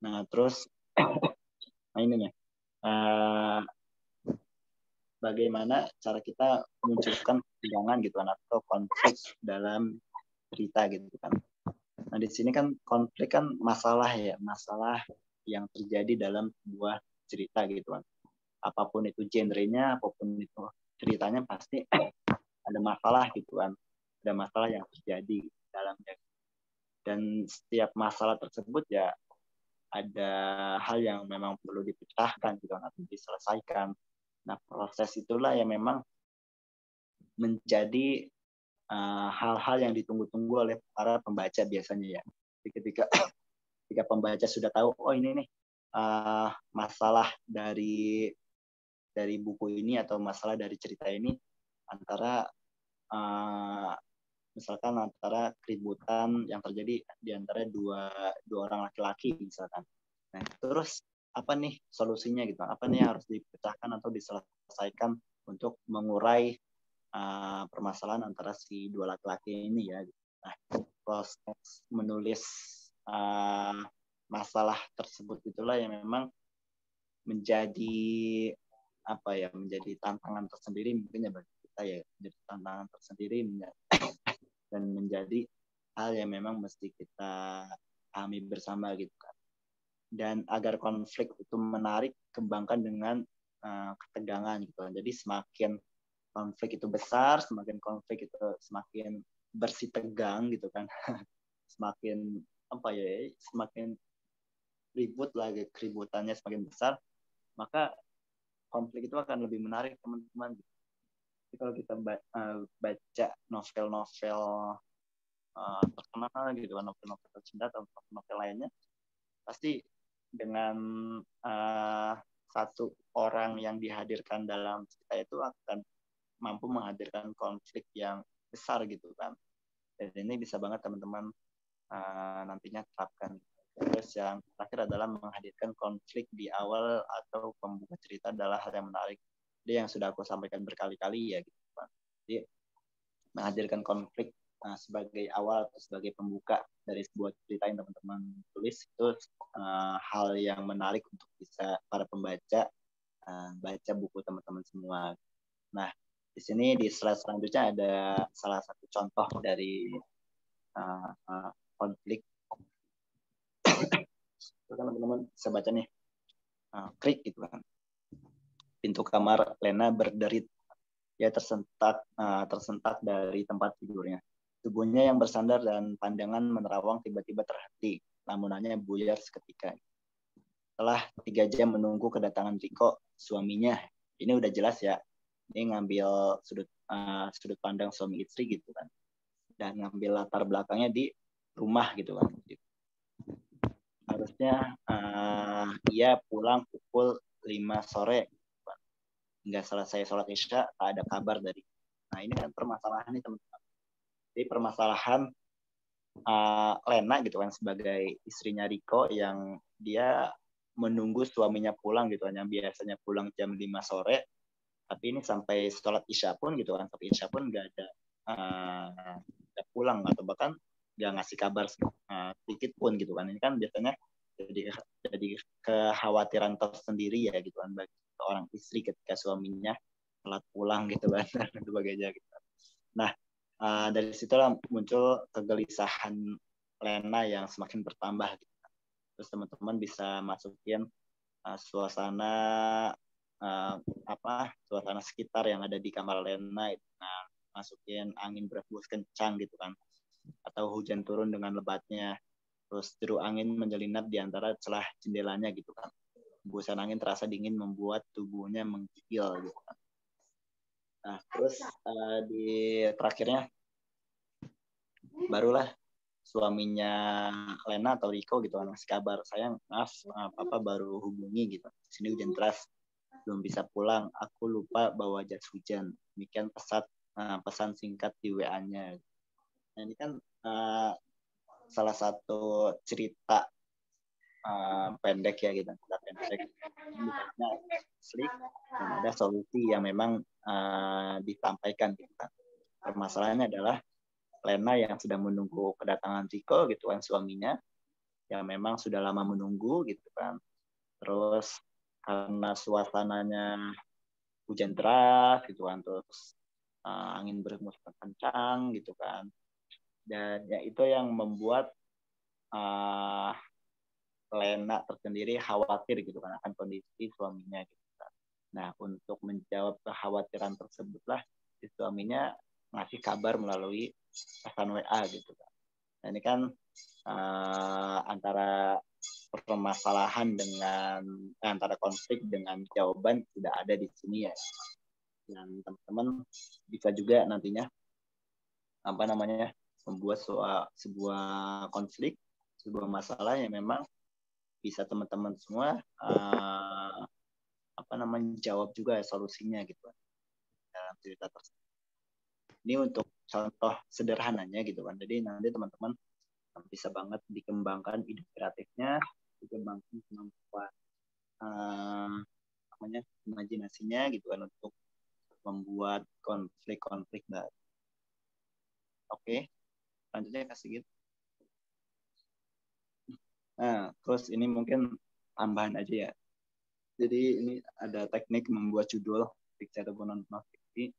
Nah, terus nah ini ya. Uh, bagaimana cara kita munculkan ketegangan gitu kan atau konflik dalam cerita gitu kan. Nah di sini kan konflik kan masalah ya masalah yang terjadi dalam sebuah cerita gitu kan. Apa pun itu genrenya, apa pun itu ceritanya pasti ada masalah gitu kan. Ada masalah yang terjadi dalamnya. Dan setiap masalah tersebut ya ada hal yang memang perlu dipecahkan gitu atau diselesaikan Nah, proses itulah yang memang menjadi eh, hal-hal uh, yang ditunggu-tunggu oleh para pembaca biasanya ya. Ketika ketika pembaca sudah tahu, oh ini nih uh, masalah dari dari buku ini atau masalah dari cerita ini antara uh, misalkan antara keributan yang terjadi di antara dua dua orang laki-laki misalkan. Nah, terus apa nih solusinya gitu apa nih yang harus dipecahkan atau diselesaikan untuk mengurai uh, permasalahan antara si dua laki-laki ini ya nah proses menulis uh, masalah tersebut itulah yang memang menjadi apa ya menjadi tantangan tersendiri mungkin ya bagi kita ya menjadi tantangan tersendiri dan menjadi hal yang memang mesti kita pahami bersama gitu kan. Dan agar konflik itu menarik kembangkan dengan uh, ketegangan gitu jadi semakin konflik itu besar semakin konflik itu semakin bersih tegang gitu kan. Semakin apa ya semakin ribut lagi keributannya semakin besar maka konflik itu akan lebih menarik teman-teman Jadi kalau kita eh, baca novel-novel uh, terkenal gitu kan novel-novel cinta atau novel lainnya pasti dengan uh, satu orang yang dihadirkan dalam cerita itu akan mampu menghadirkan konflik yang besar gitu kan. Dan ini bisa banget teman-teman uh, nantinya terapkan. Terus yang terakhir adalah menghadirkan konflik di awal atau pembuka cerita adalah hal yang menarik dia yang sudah aku sampaikan berkali-kali ya gitu kan jadi menghadirkan konflik uh, sebagai awal atau sebagai pembuka dari sebuah cerita yang teman-teman tulis itu uh, hal yang menarik untuk bisa para pembaca uh, baca buku teman-teman semua. Nah, di sini di slide selanjutnya ada salah satu contoh dari uh, uh, konflik. teman-teman bisa baca nih, uh, krik gitu kan. Pintu kamar Lena berderit. Dia tersentak uh, tersentak dari tempat tidurnya. Tubuhnya yang bersandar dan pandangan menerawang tiba-tiba terhenti, lamunannya buyar seketika. Setelah tiga jam menunggu kedatangan Riko, suaminya, ini udah jelas ya, ini ngambil sudut uh, sudut pandang suami istri gitu kan, dan ngambil latar belakangnya di rumah gitu kan. Harusnya uh, ia pulang pukul 5 sore, nggak selesai sholat isya, tak ada kabar dari. Nah ini kan permasalahan nih teman-teman jadi permasalahan uh, Lena gitu kan sebagai istrinya Riko yang dia menunggu suaminya pulang gitu kan yang biasanya pulang jam 5 sore tapi ini sampai sholat isya pun gitu kan sampai isya pun nggak ada uh, pulang atau bahkan nggak ngasih kabar uh, sedikit pun gitu kan ini kan biasanya jadi jadi kekhawatiran tersendiri ya gitu kan bagi seorang istri ketika suaminya telat pulang gitu kan dan sebagainya gitu. Nah uh, dari situlah muncul kegelisahan Lena yang semakin bertambah. Gitu. Terus teman-teman bisa masukin uh, suasana uh, apa suasana sekitar yang ada di kamar Lena itu. Nah, masukin angin berhembus kencang gitu kan atau hujan turun dengan lebatnya terus deru angin menyelinap di antara celah jendelanya gitu kan hembusan angin terasa dingin membuat tubuhnya menggigil gitu. Nah, terus uh, di terakhirnya barulah suaminya Lena atau Riko gitu kan ngasih kabar sayang maaf papa baru hubungi gitu. Sini hujan deras belum bisa pulang aku lupa bawa jas hujan. Demikian pesan uh, pesan singkat di WA-nya nah ini kan uh, salah satu cerita uh, pendek ya gitu cerita pendek. Nah, slik dan ada solusi yang memang uh, disampaikan gitu kan. Permasalahannya adalah Lena yang sedang menunggu kedatangan Riko gitu kan suaminya yang memang sudah lama menunggu gitu kan. Terus karena suasananya hujan deras gitu kan terus uh, angin berhembus kencang gitu kan. Dan ya itu yang membuat uh, Lena tersendiri khawatir gitu kan akan kondisi suaminya gitu kan. Nah untuk menjawab kekhawatiran tersebutlah si suaminya ngasih kabar melalui pesan WA gitu kan. Nah, ini kan uh, antara permasalahan dengan eh, antara konflik dengan jawaban tidak ada di sini ya. Dan teman-teman bisa juga nantinya apa namanya membuat sebuah, sebuah konflik, sebuah masalah yang memang bisa teman-teman semua uh, apa namanya jawab juga solusinya gitu dalam cerita tersebut. Ini untuk contoh sederhananya gitu kan. Jadi nanti teman-teman bisa banget dikembangkan ide kreatifnya, dikembangkan kemampuan uh, namanya imajinasinya gitu kan untuk membuat konflik-konflik baru. Oke, selanjutnya kasih gitu. Nah, terus ini mungkin tambahan aja ya. Jadi ini ada teknik membuat judul fiksi ataupun non fiksi.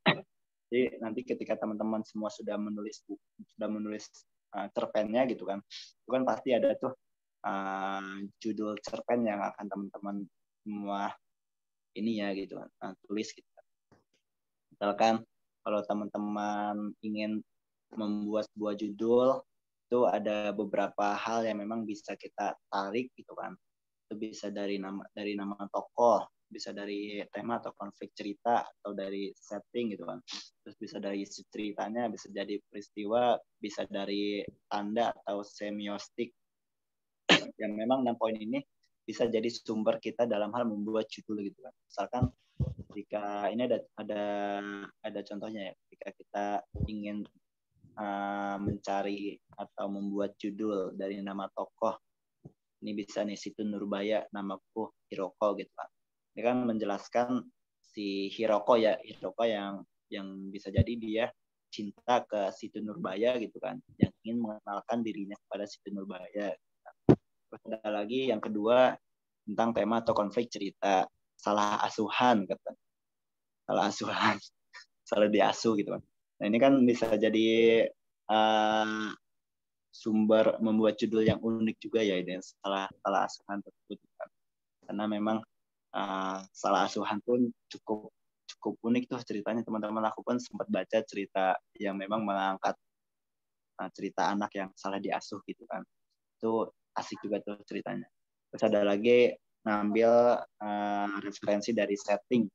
Jadi nanti ketika teman-teman semua sudah menulis sudah menulis uh, cerpennya gitu kan, itu kan pasti ada tuh uh, judul cerpen yang akan teman-teman semua ini ya gitu kan, uh, tulis gitu. Misalkan kalau teman-teman ingin membuat sebuah judul itu ada beberapa hal yang memang bisa kita tarik gitu kan. Itu bisa dari nama dari nama tokoh bisa dari tema atau konflik cerita atau dari setting gitu kan. Terus bisa dari ceritanya bisa jadi peristiwa bisa dari tanda atau semiostik yang memang enam poin ini bisa jadi sumber kita dalam hal membuat judul gitu kan. Misalkan jika ini ada ada ada contohnya ya jika kita ingin uh, mencari atau membuat judul dari nama tokoh. Ini bisa nih situ Nurbaya namaku Hiroko gitu kan ini kan menjelaskan si Hiroko ya Hiroko yang yang bisa jadi dia cinta ke Situ Nurbaya gitu kan. Yang ingin mengenalkan dirinya kepada Situ Nurbaya. Terus ada lagi yang kedua tentang tema atau konflik cerita. Salah asuhan kata. Salah asuhan. Salah diasuh gitu kan nah ini kan bisa jadi uh, sumber membuat judul yang unik juga ya ini salah salah asuhan tersebut karena memang uh, salah asuhan pun cukup cukup unik tuh ceritanya. Teman-teman aku pun sempat baca cerita yang memang mengangkat uh, cerita anak yang salah diasuh gitu kan. Itu asik juga tuh ceritanya. Terus ada lagi ngambil uh, referensi dari setting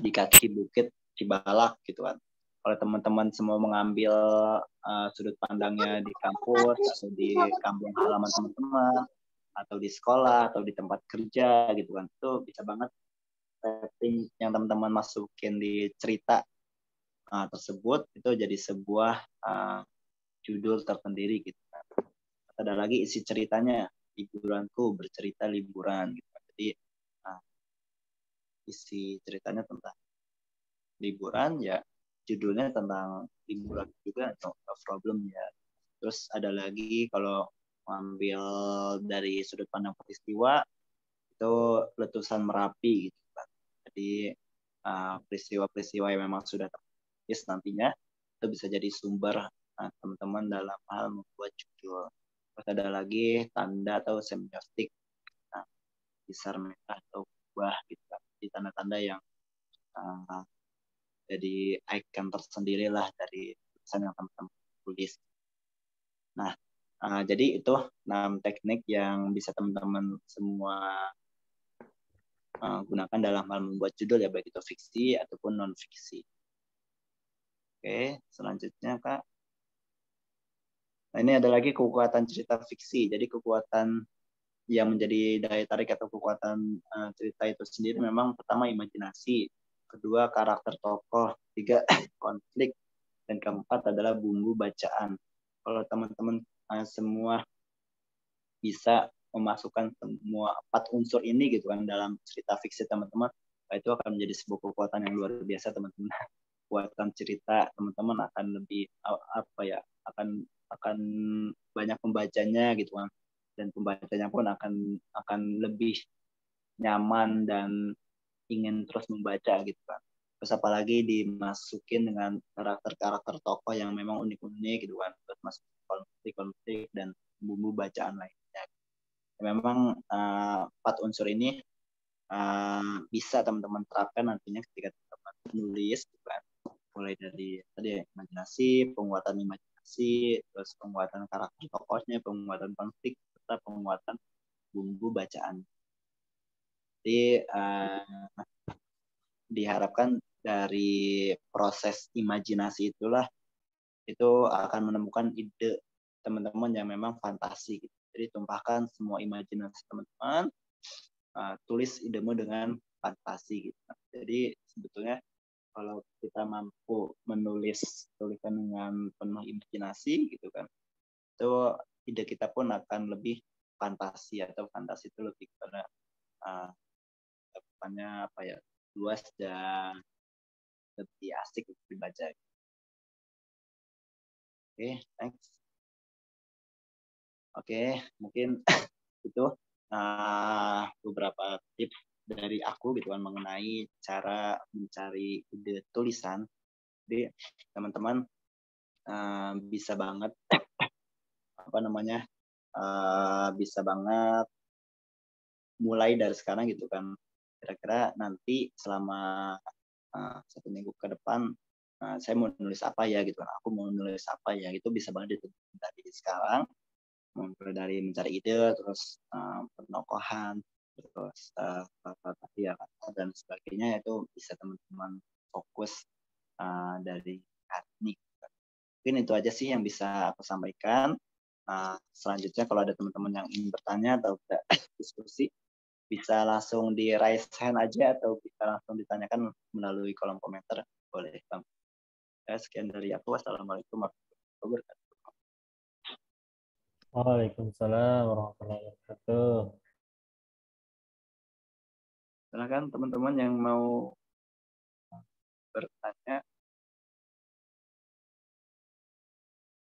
di kaki bukit Cibalak gitu kan kalau teman-teman semua mengambil uh, sudut pandangnya di kampus atau di kampung halaman teman-teman atau di sekolah atau di tempat kerja gitu kan itu bisa banget setting yang teman-teman masukin di cerita uh, tersebut itu jadi sebuah uh, judul tersendiri gitu kan ada lagi isi ceritanya liburanku bercerita liburan gitu kan. jadi uh, isi ceritanya tentang liburan ya judulnya tentang liburan juga no problem ya. Terus ada lagi kalau ambil dari sudut pandang peristiwa itu letusan merapi gitu kan jadi uh, peristiwa-peristiwa yang memang sudah tertulis nantinya itu bisa jadi sumber uh, teman-teman dalam hal membuat judul. Terus ada lagi tanda atau semiostik nah, merah atau buah gitu kan tanda-tanda yang uh, jadi icon tersendiri lah dari tulisan yang teman-teman tulis. Nah, uh, jadi itu enam teknik yang bisa teman-teman semua uh, gunakan dalam hal membuat judul ya baik itu fiksi ataupun non fiksi. Oke, selanjutnya kak. Nah ini ada lagi kekuatan cerita fiksi. Jadi kekuatan yang menjadi daya tarik atau kekuatan uh, cerita itu sendiri memang pertama imajinasi, kedua karakter tokoh, tiga konflik, dan keempat adalah bumbu bacaan. Kalau teman-teman uh, semua bisa memasukkan semua empat unsur ini gitu kan dalam cerita fiksi teman-teman, itu akan menjadi sebuah kekuatan yang luar biasa teman-teman. Kekuatan cerita teman-teman akan lebih apa ya akan akan banyak pembacanya gitu kan dan pembacanya pun akan akan lebih nyaman dan ingin terus membaca gitu kan. Terus apalagi dimasukin dengan karakter-karakter tokoh yang memang unik-unik gitu kan. Terus masuk konflik-konflik dan bumbu bacaan lainnya. Memang uh, empat unsur ini uh, bisa teman-teman terapkan nantinya ketika teman-teman menulis gitu kan. Mulai dari tadi imajinasi penguatan imajinasi terus penguatan karakter tokohnya penguatan konflik serta penguatan bumbu bacaan jadi uh, diharapkan dari proses imajinasi itulah itu akan menemukan ide teman-teman yang memang fantasi. Gitu. Jadi tumpahkan semua imajinasi teman-teman, uh, tulis idemu dengan fantasi. Gitu. Jadi sebetulnya kalau kita mampu menulis tulisan dengan penuh imajinasi gitu kan, itu ide kita pun akan lebih fantasi atau fantasi itu lebih kepada uh, cakupannya apa ya luas dan lebih asik untuk dibaca. Oke, okay, thanks. Oke, okay, mungkin itu uh, beberapa tips dari aku gitu kan mengenai cara mencari ide tulisan. Jadi teman-teman uh, bisa banget apa namanya uh, bisa banget mulai dari sekarang gitu kan kira-kira nanti selama uh, satu minggu ke depan uh, saya mau nulis apa ya gitu kan aku mau nulis apa ya itu bisa banget dari sekarang mulai dari mencari ide terus uh, penokohan terus uh, ya dan sebagainya itu bisa teman-teman fokus uh, dari teknik. Mungkin itu aja sih yang bisa aku sampaikan. Uh, selanjutnya kalau ada teman-teman yang ingin bertanya atau diskusi, bisa langsung di raise hand aja atau bisa langsung ditanyakan melalui kolom komentar. Boleh, Bang. Ya, sekian dari aku. Wassalamualaikum warahmatullahi wabarakatuh.
Waalaikumsalam warahmatullahi wabarakatuh.
Silakan teman-teman yang mau bertanya.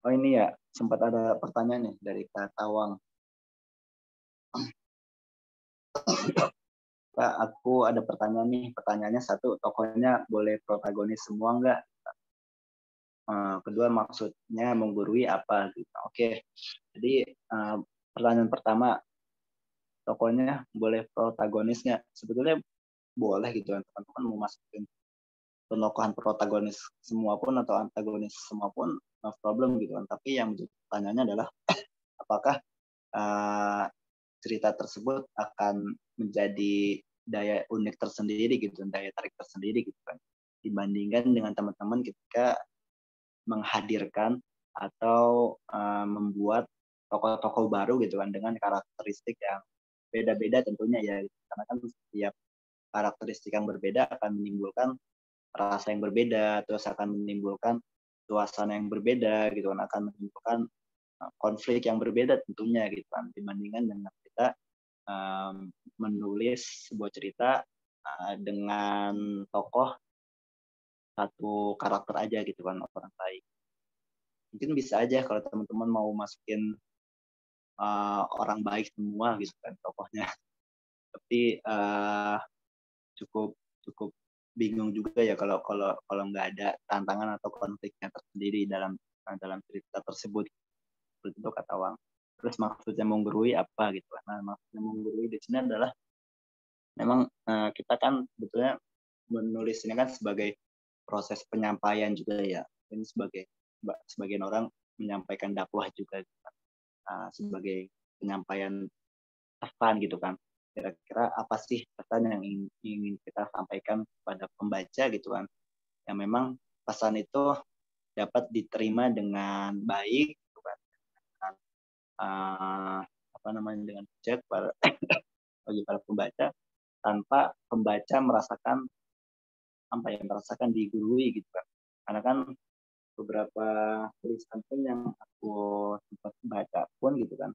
Oh ini ya, sempat ada pertanyaan nih dari Kak Tawang. Kak, aku ada pertanyaan nih. Pertanyaannya satu, tokohnya boleh protagonis semua nggak? Eh, kedua maksudnya menggurui apa gitu. Oke, jadi uh, pertanyaan pertama tokonya boleh protagonis nggak? Sebetulnya boleh gitu kan teman-teman mau masukin penokohan protagonis semua pun atau antagonis semua pun no problem gitu kan. Tapi yang menjadi pertanyaannya adalah apakah uh, cerita tersebut akan menjadi daya unik tersendiri gitu, daya tarik tersendiri gitu kan. Dibandingkan dengan teman-teman ketika menghadirkan atau uh, membuat tokoh-tokoh baru gitu kan dengan karakteristik yang beda-beda tentunya ya karena kan setiap karakteristik yang berbeda akan menimbulkan rasa yang berbeda terus akan menimbulkan suasana yang berbeda gitu kan akan menimbulkan eh, konflik yang berbeda tentunya gitu kan dibandingkan dengan kita um, menulis sebuah cerita uh, dengan tokoh satu karakter aja gitu kan orang baik. Mungkin bisa aja kalau teman-teman mau masukin uh, orang baik semua gitu kan tokohnya. Tapi uh, cukup cukup bingung juga ya kalau kalau kalau nggak ada tantangan atau konfliknya tersendiri dalam dalam cerita tersebut. Seperti itu kata Wang terus maksudnya menggurui apa gitu. Nah maksudnya menggurui di sini adalah memang uh, kita kan sebetulnya menulis ini kan sebagai proses penyampaian juga ya. Ini sebagai sebagian orang menyampaikan dakwah juga gitu kan. uh, sebagai penyampaian pesan gitu kan. Kira-kira apa sih pesan yang ingin, kita sampaikan kepada pembaca gitu kan. Yang memang pesan itu dapat diterima dengan baik uh, apa namanya dengan bijak para bagi para pembaca tanpa pembaca merasakan apa yang merasakan digurui gitu kan. Karena kan beberapa tulisan pun yang aku sempat baca pun gitu kan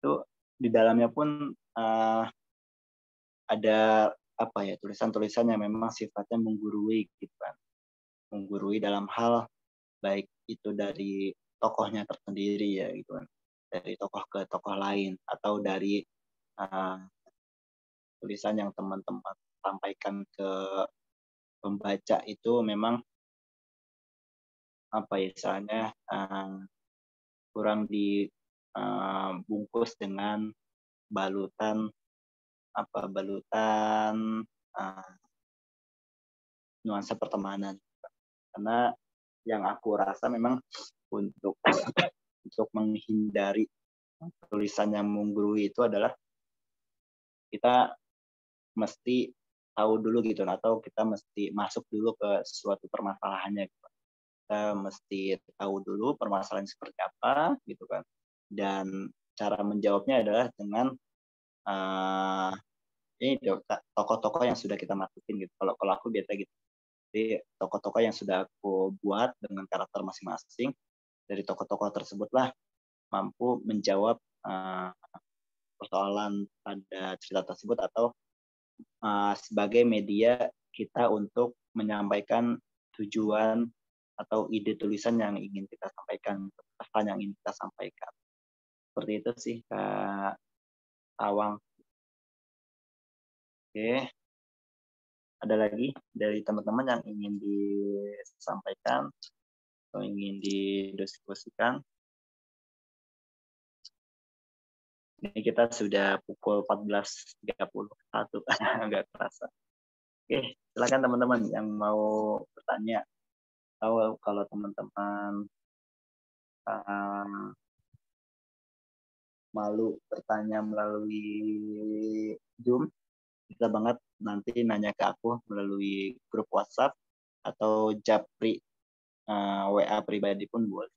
itu di dalamnya pun uh, ada apa ya tulisan-tulisan yang memang sifatnya menggurui gitu kan. Menggurui dalam hal baik itu dari tokohnya tersendiri ya gitu kan dari tokoh ke tokoh lain atau dari uh, tulisan yang teman-teman sampaikan ke pembaca itu memang apa ya misalnya uh, kurang dibungkus uh, dengan balutan apa balutan uh, nuansa pertemanan. Karena yang aku rasa memang untuk untuk menghindari tulisan yang menggurui itu adalah kita mesti tahu dulu gitu atau kita mesti masuk dulu ke suatu permasalahannya gitu. kita mesti tahu dulu permasalahan seperti apa gitu kan. Dan cara menjawabnya adalah dengan uh, ini tokoh-tokoh yang sudah kita masukin gitu. Kalau kalau aku biasa gitu. Jadi tokoh-tokoh yang sudah aku buat dengan karakter masing-masing dari tokoh-tokoh tersebutlah mampu menjawab uh, persoalan pada cerita tersebut atau uh, sebagai media kita untuk menyampaikan tujuan atau ide tulisan yang ingin kita sampaikan, pesan yang ingin kita sampaikan. Seperti itu sih Kak Awang. Oke. Ada lagi dari teman-teman yang ingin disampaikan atau ingin didiskusikan? Ini kita sudah pukul 14.31, nggak terasa. Oke, silakan teman-teman yang mau bertanya. Tahu kalau teman-teman uh, malu bertanya melalui Zoom, bisa banget nanti nanya ke aku melalui grup WhatsApp atau Japri uh, eh, WA pribadi pun boleh.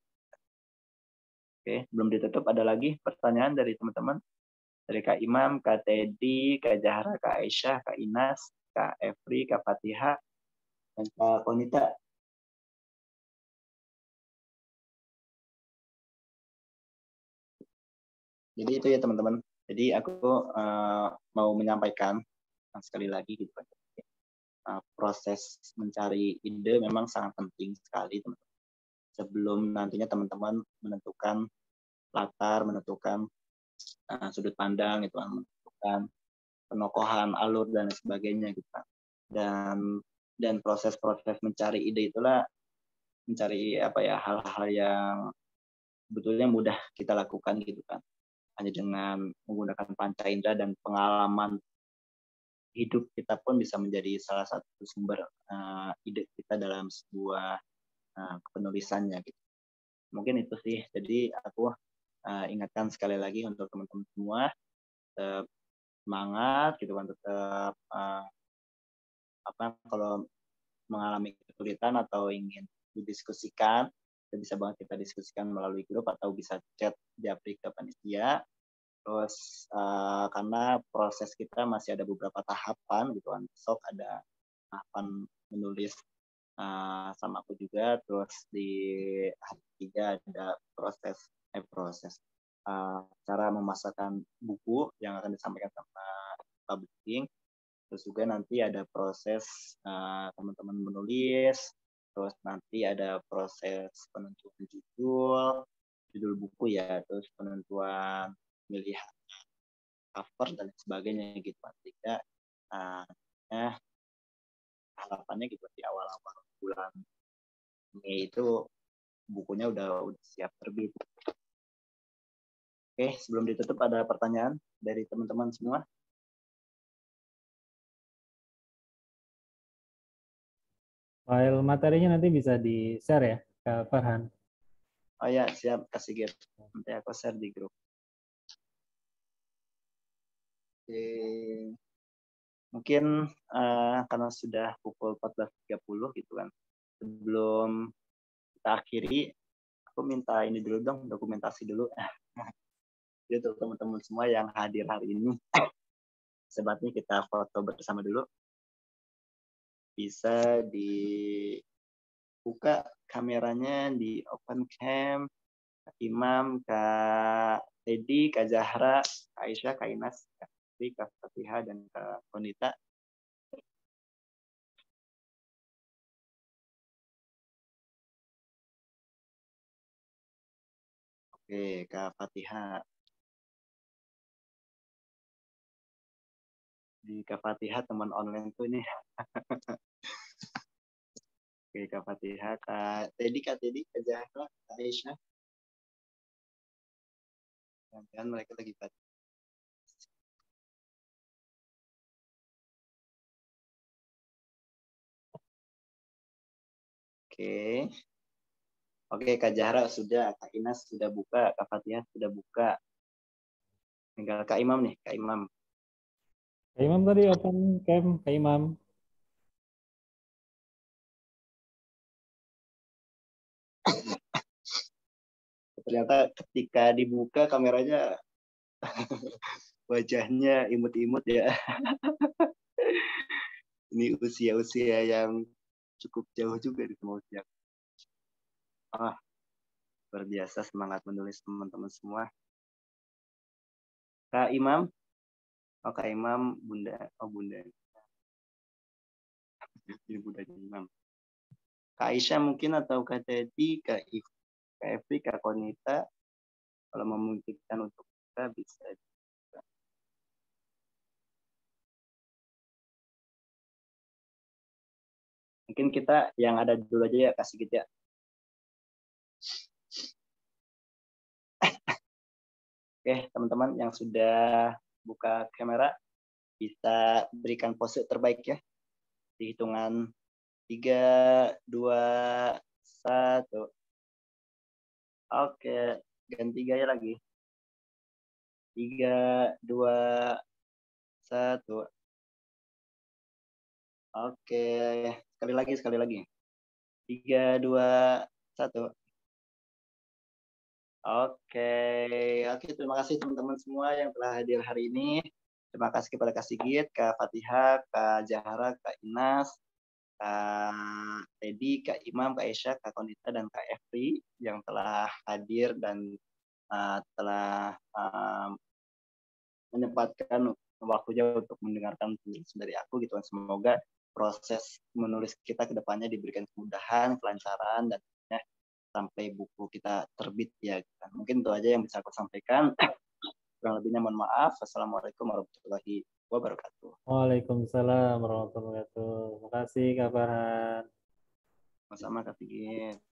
Oke, belum ditutup. Ada lagi pertanyaan dari teman-teman? Dari Kak Imam, Kak Teddy, Kak Jahra, Kak Aisyah, Kak Inas, Kak Efri, Kak Fatihah, dan Kak Konita. Jadi itu ya teman-teman. Jadi aku uh, mau menyampaikan sekali lagi gitu uh, proses mencari ide memang sangat penting sekali teman-teman. Sebelum nantinya teman-teman menentukan latar, menentukan uh, sudut pandang, itu menentukan penokohan alur dan sebagainya gitu kan. Dan dan proses-proses mencari ide itulah mencari apa ya hal-hal yang sebetulnya mudah kita lakukan gitu kan hanya dengan menggunakan panca indera dan pengalaman hidup kita pun bisa menjadi salah satu sumber uh, ide kita dalam sebuah uh, penulisannya gitu. Mungkin itu sih. Jadi aku uh, ingatkan sekali lagi untuk teman-teman semua tetap semangat gitu kan tetap uh, apa kalau mengalami kesulitan atau ingin didiskusikan bisa banget kita diskusikan melalui grup atau bisa chat di aplikasi panitia terus uh, karena proses kita masih ada beberapa tahapan gitu kan. Besok ada tahapan menulis uh, sama aku juga. Terus di hari ketiga ada proses eh proses uh, cara memasarkan buku yang akan disampaikan sama publishing. Terus juga nanti ada proses uh, teman-teman menulis. Terus nanti ada proses penentuan judul judul buku ya. Terus penentuan milih cover dan sebagainya gitu sehingga uh, eh, harapannya gitu di awal-awal bulan Mei itu bukunya udah udah siap terbit. Oke, sebelum ditutup ada pertanyaan dari teman-teman semua.
File materinya nanti bisa di-share ya ke Farhan.
Oh ya, siap kasih Gir. Nanti aku share di grup. Oke. Mungkin uh, karena sudah pukul 14.30 gitu kan. Sebelum kita akhiri, aku minta ini dulu dong, dokumentasi dulu. Jadi untuk teman-teman semua yang hadir hari ini, sebatnya kita foto bersama dulu. Bisa dibuka kameranya di open cam, Imam, Kak Teddy, Kak Zahra, Kak Aisyah, Kak Inas, Kak Fitri, Kak Fatihah, dan Kak Konita. Oke, Kak Fatihah. Di Kak Fatihah teman online tuh ini. Oke, Kak Fatihah, Kak Teddy, Kak Teddy, Kak Zahra, Kak Aisyah. Jangan mereka lagi pada Oke. Oke, Kak Jahra sudah, Kak Inas sudah buka, Kak Fatihah sudah buka. Tinggal Kak Imam nih, Kak Imam.
Kak Imam tadi open cam, Kak Imam.
Ternyata ketika dibuka kameranya wajahnya imut-imut ya. Ini usia-usia yang cukup jauh juga di Malaysia. Ah, luar biasa semangat menulis teman-teman semua. Kak Imam, oh Kak Imam, Bunda, oh Bunda. Ini Bunda Imam. Kak Aisyah mungkin atau Kak Teddy, Kak If, Kak Evi, Kak Konita, kalau memungkinkan untuk kita bisa Mungkin kita yang ada dulu aja ya kasih gitu ya. Oke, teman-teman yang sudah buka kamera bisa berikan pose terbaik ya. Di hitungan 3, 2, 1. Oke, ganti gaya lagi. Tiga, dua, satu. Oke, sekali lagi, sekali lagi. Tiga, dua, satu. Oke, oke terima kasih teman-teman semua yang telah hadir hari ini. Terima kasih kepada Kak Sigit, Kak Fatihah, Kak Jahara, Kak Inas, Kak Teddy, Kak Imam, Kak Esha, Kak Konita, dan Kak Efri yang telah hadir dan uh, telah uh, menyempatkan waktunya untuk mendengarkan dari aku gitu. Semoga proses menulis kita ke depannya diberikan kemudahan, kelancaran, dan ya, sampai buku kita terbit ya. Mungkin itu aja yang bisa aku sampaikan. Kurang lebihnya mohon maaf. Assalamualaikum warahmatullahi wabarakatuh.
Waalaikumsalam warahmatullahi wabarakatuh. Terima kasih Kak Farhan.
Sama-sama Kak Sigit.